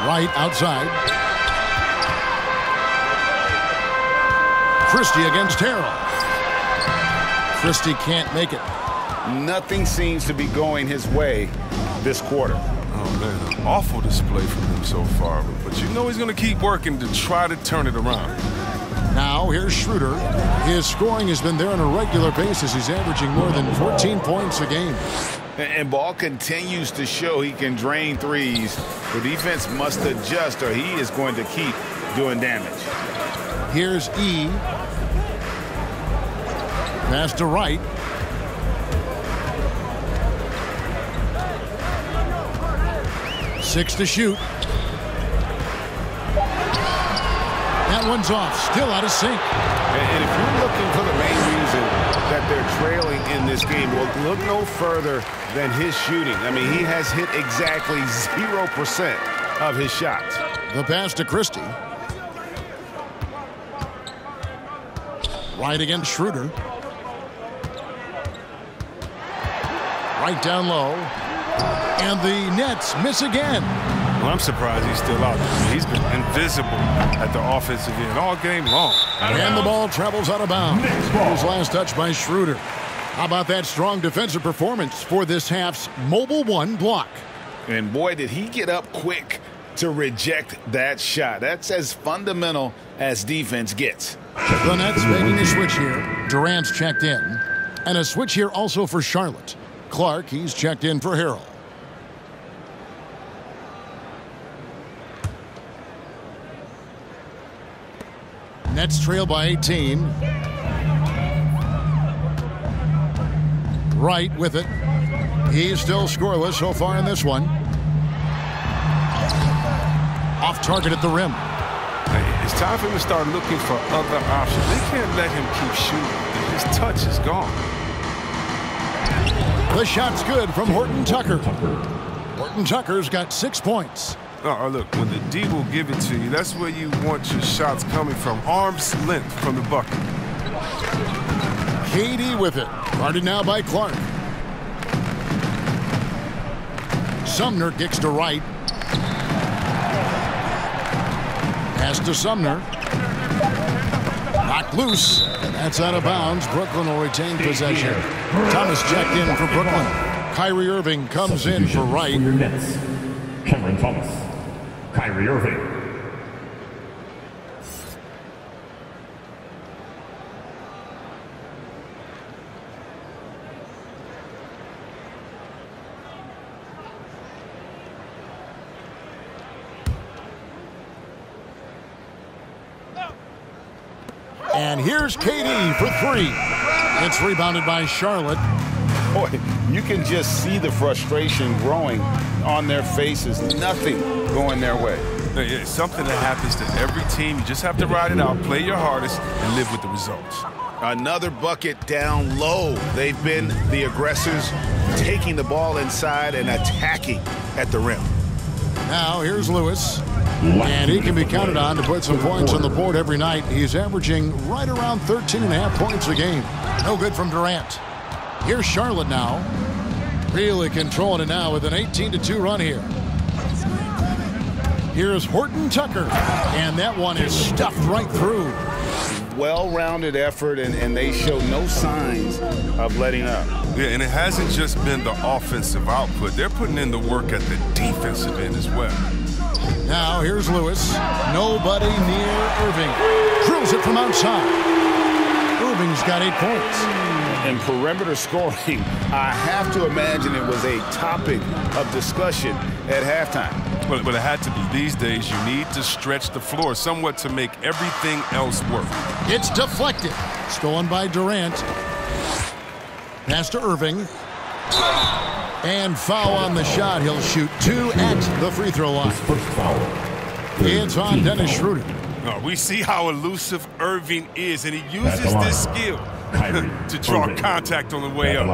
Wright outside. Christie against Harrell. Christie can't make it. Nothing seems to be going his way this quarter. Oh, man, an awful display from him so far. But you know he's going to keep working to try to turn it around. Now, here's Schroeder. His scoring has been there on a regular basis. He's averaging more than 14 points a game. And Ball continues to show he can drain threes. The defense must adjust or he is going to keep doing damage. Here's E. Pass to Wright. Six to shoot. That one's off. Still out of sync. And if you're looking for the main they're trailing in this game, well, look no further than his shooting. I mean, he has hit exactly 0% of his shots. The pass to Christie. Wright against Schroeder. Wright down low. And the Nets miss again. Well, I'm surprised he's still out there. He's been invisible at the offensive end all game long. And the ball travels out of bounds. His last touch by Schroeder. How about that strong defensive performance for this half's Mobil One block? And boy, did he get up quick to reject that shot. That's as fundamental as defense gets. The Nets making a switch here. Durant's checked in. And a switch here also for Charlotte. Clarke, he's checked in for Harrell. Nets trail by 18. Wright with it. He's still scoreless so far in this one. Off target at the rim. It's time for him to start looking for other options. They can't let him keep shooting. His touch is gone. The shot's good from Horton Tucker. Horton Tucker's got six points. Oh, look, when the D will give it to you, that's where you want your shots coming from. Arm's length from the bucket. KD with it. Guarded now by Clarke. Sumner kicks to Wright. Pass to Sumner. Knocked loose. and That's out of bounds. Brooklyn will retain possession. Thomas checked in for Brooklyn. Kyrie Irving comes in for Wright. For Cameron Thomas, Kyrie Irving. And here's KD for three. It's rebounded by Charlotte. Boy, you can just see the frustration growing on their faces. Nothing going their way. It's something that happens to every team. You just have to ride it out, play your hardest, and live with the results. Another bucket down low. They've been the aggressors, taking the ball inside and attacking at the rim. Now here's Lewis. And he can be counted on to put some points on the board every night. He's averaging right around 13 and a half points a game. No good from Durant. Here's Charlotte now. Really controlling it now with an 18-2 run here. Here's Horton Tucker. And that one is stuffed right through. Well-rounded effort, and, and they show no signs of letting up. Yeah, and it hasn't just been the offensive output. They're putting in the work at the defensive end as well. Now here's Lewis. Nobody near Irving. Drills it from outside. Irving's got eight points. And perimeter scoring, I have to imagine it was a topic of discussion at halftime. But, but it had to be. These days, you need to stretch the floor somewhat to make everything else work. It's deflected. Stolen by Durant. Pass to Irving. And foul on the shot. He'll shoot two at the free throw line. It's on Dennis Schroeder. Oh, we see how elusive Irving is, and he uses this skill to draw contact on the way up.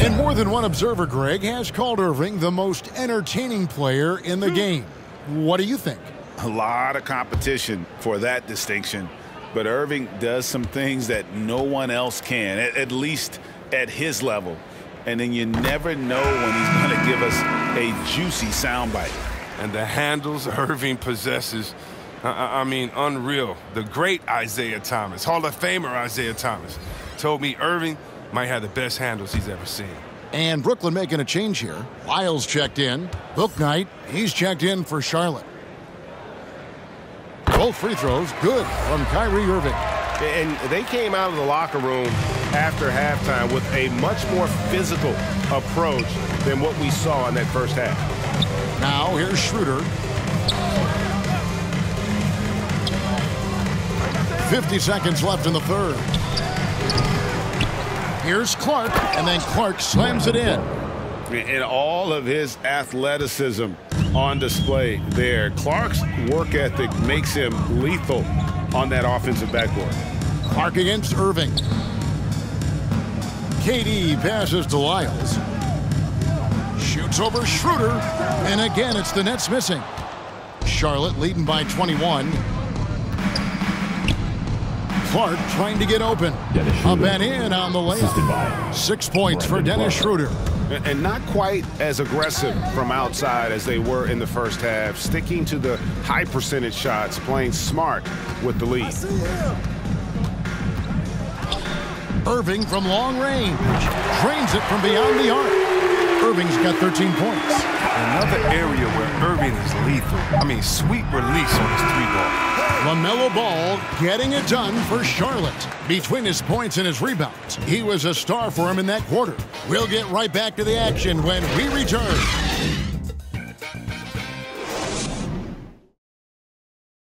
And more than one observer, Greg, has called Irving the most entertaining player in the hmm. game. What do you think? A lot of competition for that distinction, but Irving does some things that no one else can, at, at least at his level. And then you never know when he's going to give us a juicy soundbite. And the handles Irving possesses I, I, mean, unreal. The great Isiah Thomas, Hall of Famer Isiah Thomas, told me Irving might have the best handles he's ever seen. And Brooklyn making a change here. Lyles checked in. Bouknight, he's checked in for Charlotte. Both free throws, good from Kyrie Irving. And they came out of the locker room after halftime with a much more physical approach than what we saw in that first half. Now here's Schroeder. 50 seconds left in the third. Here's Clarke, and then Clarke slams it in. And all of his athleticism on display there. Clarke's work ethic makes him lethal on that offensive backboard. Clarke against Irving. KD passes to Lyles. Shoots over Schroeder, and again it's the Nets missing. Charlotte leading by 21. Clarke trying to get open. Up and in on the layup. Six points for Dennis Schroeder. And not quite as aggressive from outside as they were in the first half, sticking to the high percentage shots, playing smart with the lead. Irving from long range. Drains it from beyond the arc. Irving's got 13 points. Another area where Irving is lethal. I mean, sweet release on his three ball. LaMelo Ball getting it done for Charlotte. Between his points and his rebounds, he was a star for him in that quarter. We'll get right back to the action when we return.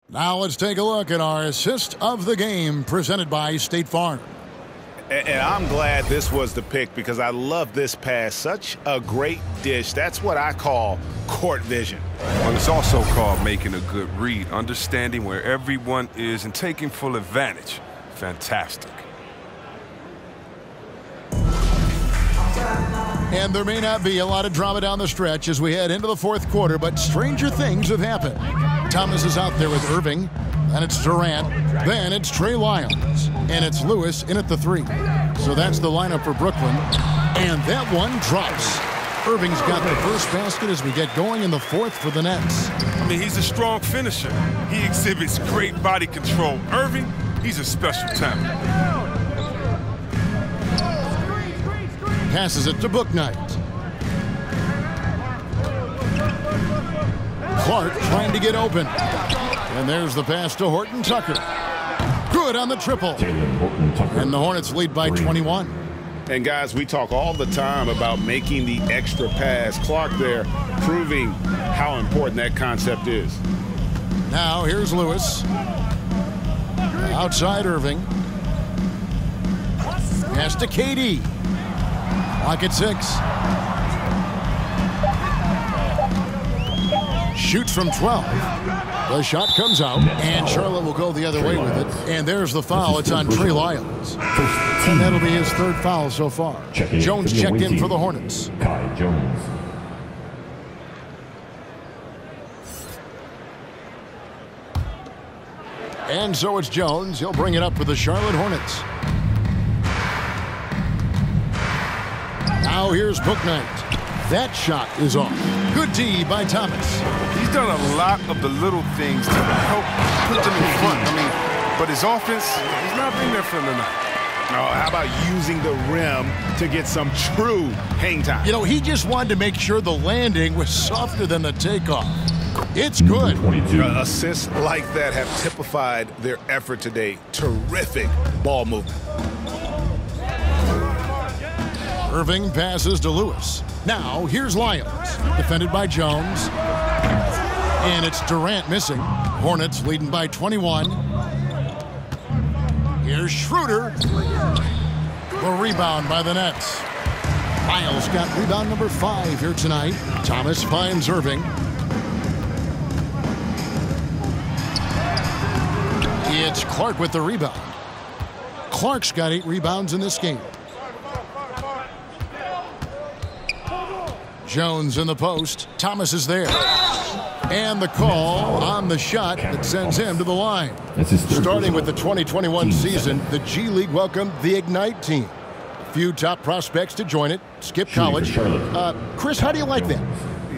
Now let's take a look at our assist of the game presented by State Farm. And I'm glad this was the pick because I love this pass. Such a great dish. That's what I call court vision. Well, it's also called making a good read, understanding where everyone is and taking full advantage. Fantastic. And there may not be a lot of drama down the stretch as we head into the fourth quarter, but stranger things have happened. Thomas is out there with Irving. Then it's Durant. Then it's Trey Lyles. And it's Lewis in at the three. So that's the lineup for Brooklyn. And that one drops. Irving's got the first basket as we get going in the fourth for the Nets. I mean, he's a strong finisher. He exhibits great body control. Irving, he's a special talent. Passes it to Bouknight. Clarke trying to get open. And there's the pass to Horton Tucker. Good on the triple. And the Hornets lead by 21. And guys, we talk all the time about making the extra pass. Clarke there proving how important that concept is. Now here's Lewis. Outside Irving. Pass to KD. Lock at six. Shoots from 12. The shot comes out, and Charlotte will go the other way with it. And there's the foul. It's on Trey Lyles. And that'll be his third foul so far. Jones checked in for the Hornets. Kai Jones. And so it's Jones. He'll bring it up for the Charlotte Hornets. Now here's Bouknight. That shot is off. Good D by Thomas. He's done a lot of the little things to help put them in front. I mean, but his offense, he's not been there for him tonight. Oh, how about using the rim to get some true hang time? You know, he just wanted to make sure the landing was softer than the takeoff. It's good. Uh, assists like that have typified their effort today. Terrific ball movement. Irving passes to Lewis. Now, here's Lyles. Defended by Jones. And it's Durant missing. Hornets leading by 21. Here's Schroeder. The rebound by the Nets. Lyles got rebound number five here tonight. Thomas finds Irving. It's Clarke with the rebound. Clarke's got eight rebounds in this game. Jones in the post. Thomas is there. And the call on the shot that sends him to the line. Starting with the 2021 season, the G League welcomed the Ignite team. A few top prospects to join it. Skip college. Uh, Chris, how do you like that?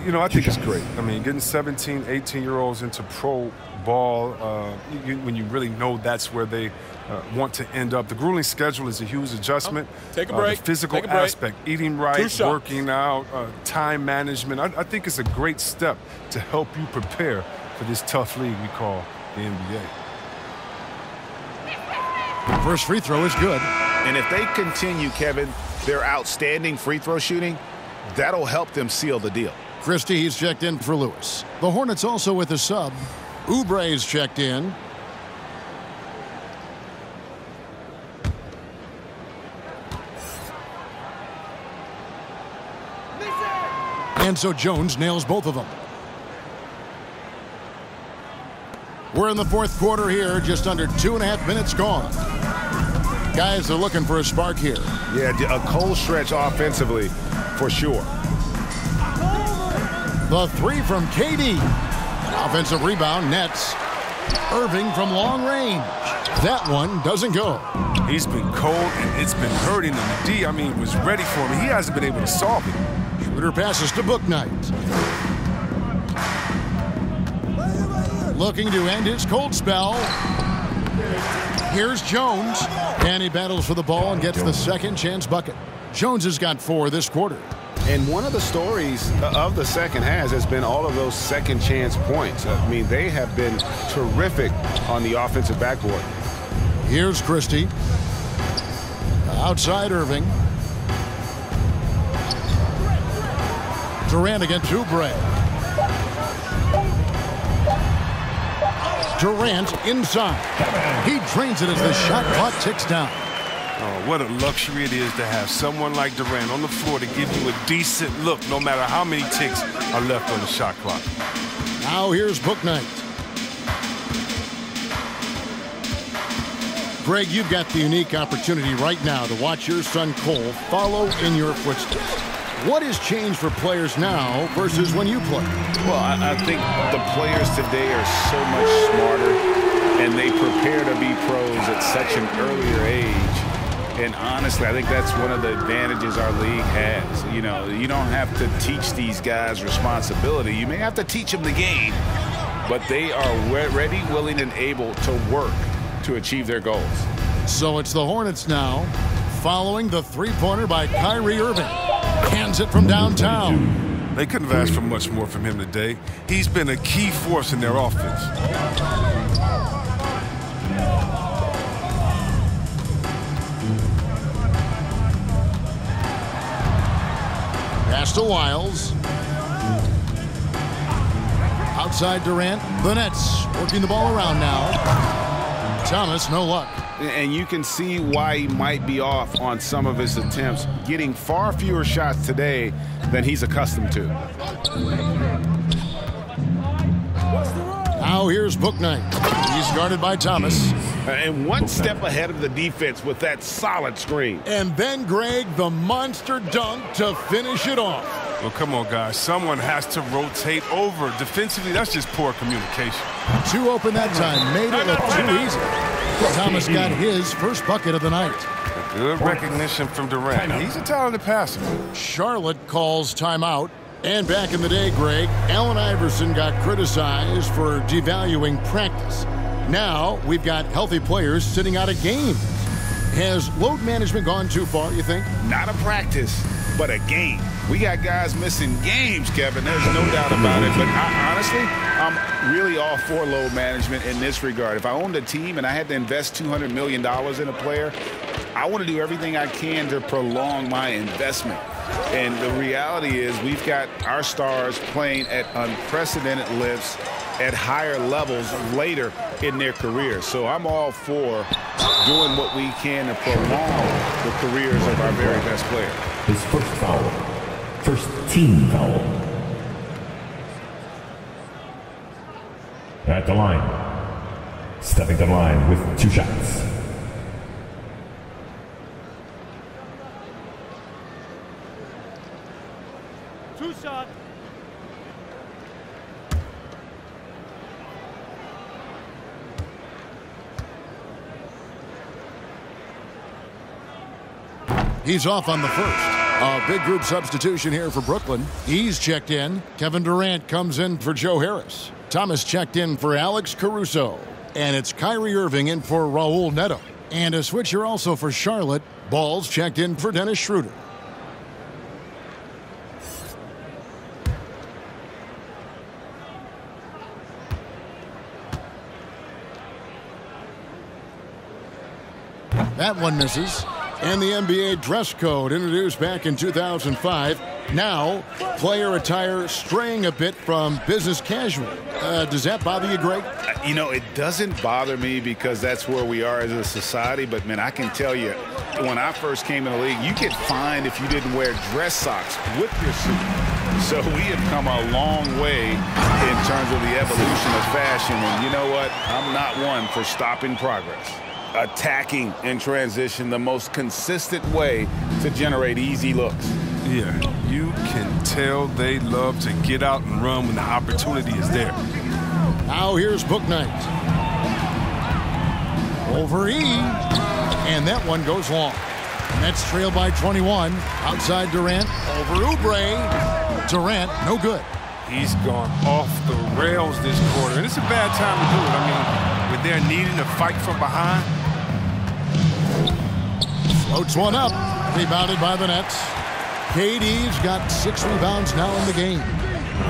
You know, I think it's great. I mean, getting 17, 18-year-olds into pro ball uh, you, when you really know that's where they uh, want to end up. The grueling schedule is a huge adjustment. Oh, take a Uh, break. the physical a break. aspect, eating right, working out, uh, time management. I, I think it's a great step to help you prepare for this tough league we call the NBA. First free throw is good. And if they continue, Kevin, their outstanding free throw shooting, that'll help them seal the deal. Christie, he's checked in for Lewis. The Hornets also with a sub. Oubre's checked in. And so Jones nails both of them. We're in the fourth quarter here, just under two and a half minutes gone. Guys are looking for a spark here. Yeah, a cold stretch offensively, for sure. The three from KD. Offensive rebound, Nets. Irving from long range. That one doesn't go. He's been cold and it's been hurting him. D, I mean, was ready for him. He hasn't been able to solve it. Schroeder passes to Bouknight. Looking to end his cold spell. Here's Jones. And he battles for the ball and gets the second chance bucket. Jones has got four this quarter. And one of the stories of the second half has been all of those second chance points. I mean, they have been terrific on the offensive backboard. Here's Christie. Outside Irving. Durant against Oubre. Durant inside. He drains it as the shot clock ticks down. Oh, what a luxury it is to have someone like Durant on the floor to give you a decent look no matter how many ticks are left on the shot clock. Now here's Book Bouknight. Greg, you've got the unique opportunity right now to watch your son Cole follow in your footsteps. What has changed for players now versus when you played? Well, I, I think the players today are so much smarter, and they prepare to be pros at such an earlier age. And honestly, I think that's one of the advantages our league has. You know, you don't have to teach these guys responsibility. You may have to teach them the game, but they are ready, willing, and able to work to achieve their goals. So it's the Hornets now, following the three-pointer by Kyrie Irving. Hands it from downtown. They couldn't have asked for much more from him today. He's been a key force in their offense. Pass to Lyles. Outside Durant. The Nets working the ball around now. Thomas, no luck. And you can see why he might be off on some of his attempts, getting far fewer shots today than he's accustomed to. Now here's Bouknight. He's guarded by Thomas. Uh, and one step ahead of the defense with that solid screen. And then Greg, the monster dunk to finish it off. Well, come on, guys. Someone has to rotate over. Defensively, that's just poor communication. Two open that time. Made it look too easy. Thomas got his first bucket of the night. Good recognition from Durant. He's a talented passer. Charlotte calls timeout. And back in the day, Greg, Allen Iverson got criticized for devaluing practice. Now we've got healthy players sitting out of games. Has load management gone too far, you think? Not a practice, but a game. We got guys missing games, Kevin. There's no doubt about it. But I, honestly, I'm really all for load management in this regard. If I owned a team and I had to invest $200 million in a player, I want to do everything I can to prolong my investment. And the reality is we've got our stars playing at unprecedented lifts at higher levels later in their careers. So I'm all for doing what we can to prolong the careers of our very best players. His first foul. First team foul. At the line. Stepping the line with two shots. Two shot. He's off on the first. A big group substitution here for Brooklyn. He's checked in. Kevin Durant comes in for Joe Harris. Thomas checked in for Alex Caruso. And it's Kyrie Irving in for Raul Neto. And a switcher also for Charlotte. Balls checked in for Dennis Schroeder. That one misses. And the NBA dress code introduced back in 2005. Now, player attire straying a bit from business casual. Uh, does that bother you, Greg? You know, it doesn't bother me because that's where we are as a society. But, man, I can tell you, when I first came in the league, you get fined if you didn't wear dress socks with your suit. So we have come a long way in terms of the evolution of fashion. And you know what? I'm not one for stopping progress attacking in transition the most consistent way to generate easy looks. Yeah, you can tell they love to get out and run when the opportunity is there. Now here's Bouknight. Over E. And that one goes long. Nets trail by 21. Outside Durant. Over Oubre. Durant, no good. He's gone off the rails this quarter. And it's a bad time to do it. I mean, when they're needing to fight from behind, Floats one up. Rebounded by the Nets. KD's got six rebounds now in the game.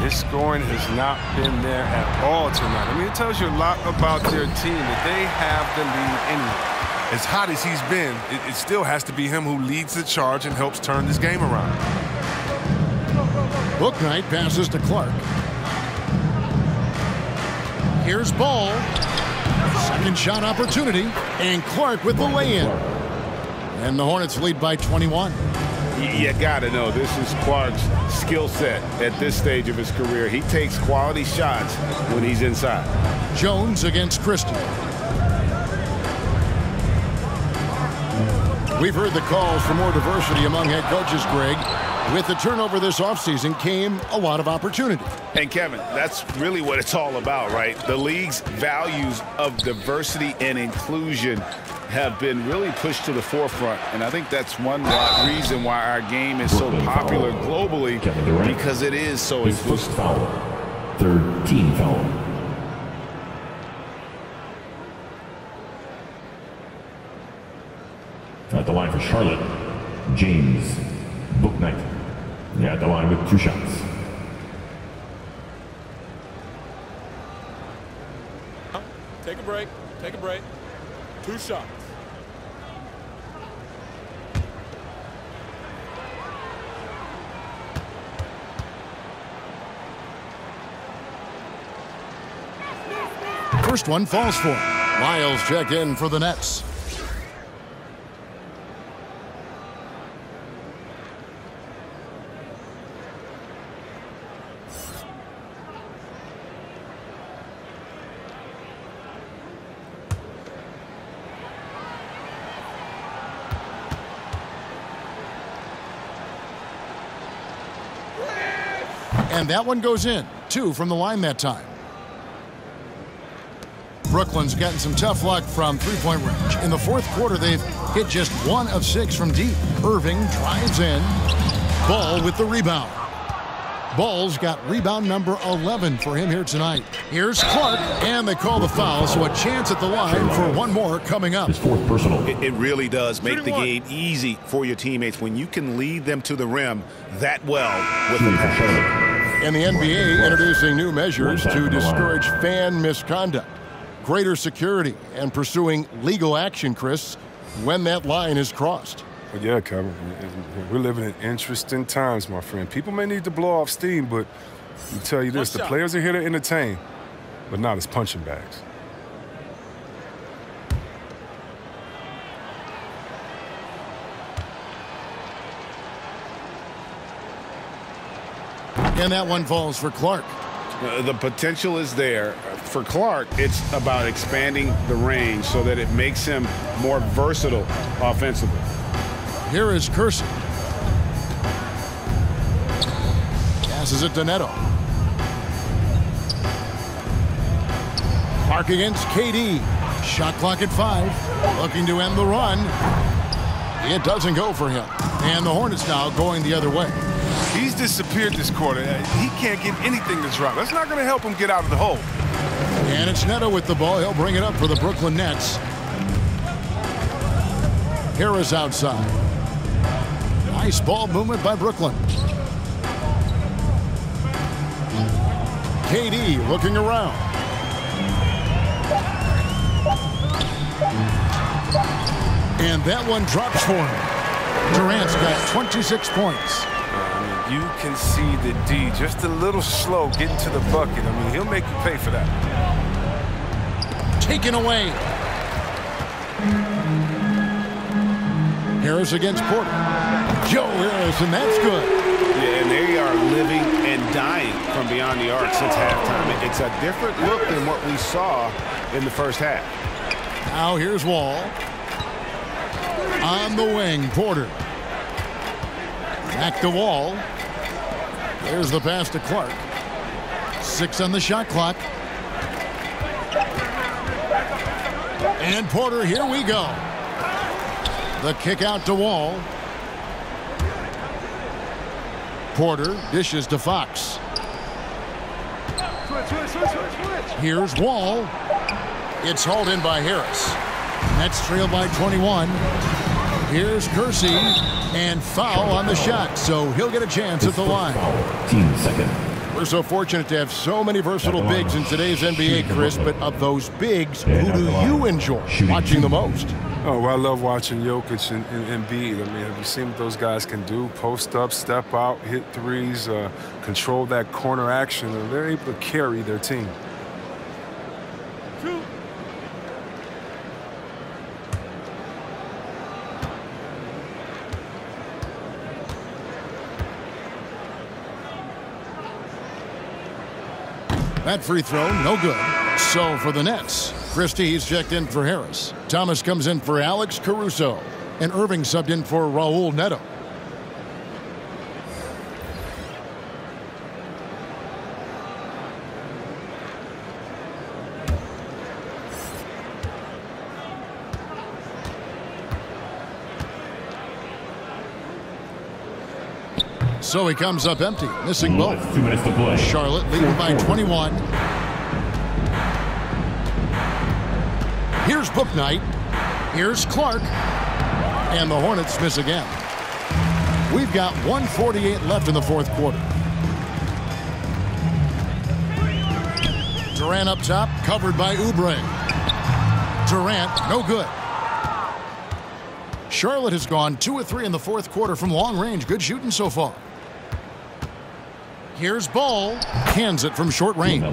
His scoring has not been there at all tonight. I mean, it tells you a lot about their team that they have the lead anyway. As hot as he's been, it, it still has to be him who leads the charge and helps turn this game around. Bouknight passes to Clarke. Here's Ball. Second shot opportunity. And Clarke with the lay-in. And the Hornets lead by 21. You gotta know this is Clarke's skill set at this stage of his career. He takes quality shots when he's inside. Jones against Christie. We've heard the calls for more diversity among head coaches, Greg. With the turnover this offseason came a lot of opportunity. And Kevin, that's really what it's all about, right? The league's values of diversity and inclusion have been really pushed to the forefront. And I think that's one reason why our game is so popular globally because it is so His inclusive. first foul. Third team foul. At the line for Charlotte, James Bouknight. Yeah, at the line with two shots. Take a break. Take a break. Two shots. First one falls for Miles check in for the Nets. And that one goes in. Two from the line that time. Brooklyn's gotten some tough luck from three-point range. In the fourth quarter, they've hit just one of six from deep. Irving drives in. Ball with the rebound. Ball's got rebound number 11 for him here tonight. Here's Clarke, and they call the foul, so a chance at the line for one more coming up. His fourth personal. It, it really does make the game easy for your teammates when you can lead them to the rim that well with the pass. And the NBA introducing new measures to discourage fan misconduct, greater security, and pursuing legal action, Chris, when that line is crossed. But yeah, Kevin, we're living in interesting times, my friend. People may need to blow off steam, but I tell you this, the players are here to entertain, but not as punching bags. And that one falls for Clarke. Uh, the potential is there. For Clarke, it's about expanding the range so that it makes him more versatile offensively. Here is Kersey. Passes it to Neto. Clarke against KD. Shot clock at five. Looking to end the run. It doesn't go for him. And the Hornets now going the other way. He's disappeared this quarter. He can't get anything to drop. That's not going to help him get out of the hole. And it's Neto with the ball. He'll bring it up for the Brooklyn Nets. Harris outside. Nice ball movement by Brooklyn. KD looking around. And that one drops for him. Durant's got 26 points. You can see the D just a little slow getting to the bucket. I mean, he'll make you pay for that. Taken away. Harris against Porter. Joe Harris, and that's good. Yeah, and they are living and dying from beyond the arc since halftime. It's a different look than what we saw in the first half. Now here's Wall. On the wing, Porter. Back to Wall. There's the pass to Clarke. Six on the shot clock. And Porter, here we go. The kick out to Wall. Porter dishes to Fox. Here's Wall. It's hauled in by Harris. Nets trail by 21. Here's Kersey, and foul on the shot, so he'll get a chance at the line. Team second. We're so fortunate to have so many versatile bigs in today's NBA, Chris, but of those bigs, who do you enjoy watching the most? Oh, well, I love watching Jokic and, and, Embiid. I mean, have you seen what those guys can do? Post up, step out, hit threes, uh, control that corner action, they're able to carry their team. That free throw, no good. So for the Nets, Christie, he's checked in for Harris. Thomas comes in for Alex Caruso. And Irving subbed in for Raul Neto. So he comes up empty, missing both. Two minutes to play. Charlotte leading by 21. Here's Bouknight. Here's Clarke. And the Hornets miss again. We've got 148 left in the fourth quarter. Durant up top, covered by Oubre. Durant, no good. Charlotte has gone 2 or 3 in the fourth quarter from long range. Good shooting so far. Here's Ball. Hands it from short range.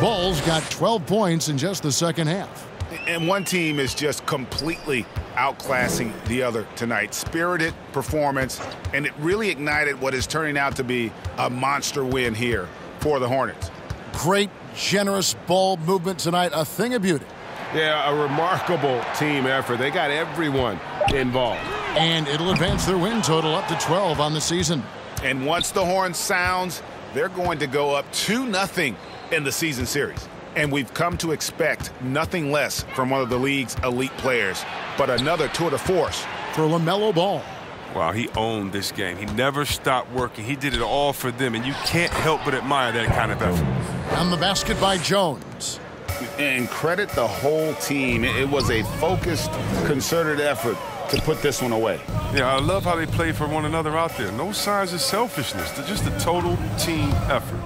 Ball's got 12 points in just the second half. And one team is just completely outclassing the other tonight. Spirited performance, and it really ignited what is turning out to be a monster win here for the Hornets. Great, generous ball movement tonight. A thing of beauty. Yeah, a remarkable team effort. They got everyone involved. And it'll advance their win total up to 12 on the season. And once the horn sounds, they're going to go up 2 nothing in the season series. And we've come to expect nothing less from one of the league's elite players, but another tour de force. For LaMelo Ball. Wow, he owned this game. He never stopped working. He did it all for them, and you can't help but admire that kind of effort. On the basket by Jones. And credit the whole team. It was a focused, concerted effort to put this one away. Yeah, I love how they play for one another out there. No signs of selfishness. They're just a total team effort.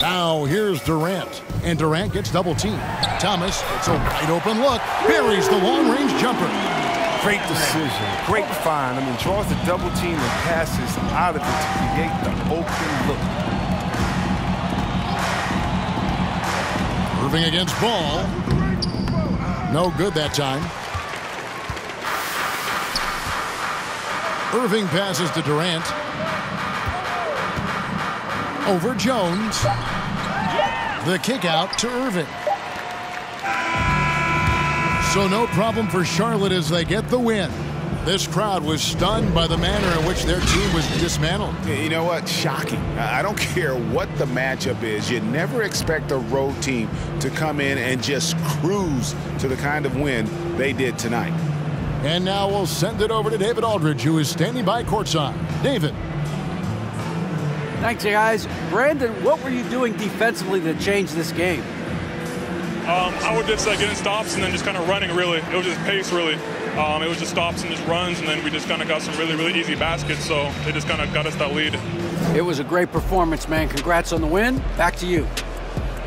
Now here's Durant, and Durant gets double teamed. Thomas, it's a wide open look, buries the long range jumper. Great decision, great find. I mean, draws the double team and passes out of it to create the open look. Irving against Ball. No good that time. Irving passes to Durant. Over Jones. The kick out to Irving. So no problem for Charlotte as they get the win. This crowd was stunned by the manner in which their team was dismantled. You know what? Shocking. I don't care what the matchup is. You never expect a road team to come in and just cruise to the kind of win they did tonight. And now we'll send it over to David Aldridge, who is standing by courtside. David. Thanks, guys. Brandon, what were you doing defensively to change this game? Um, I would just uh, getting stops and then just kind of running, really. It was just pace, really. Um, it was just stops and just runs, and then we just kind of got some really, really easy baskets, so they just kind of got us that lead. It was a great performance, man. Congrats on the win. Back to you.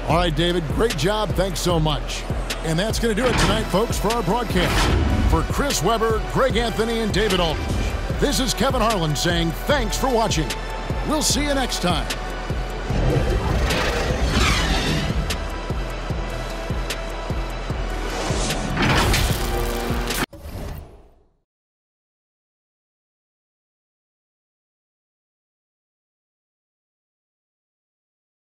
All right, David, great job. Thanks so much. And that's going to do it tonight, folks, for our broadcast. For Chris Webber, Greg Anthony, and David Aldridge, this is Kevin Harlan saying thanks for watching. We'll see you next time.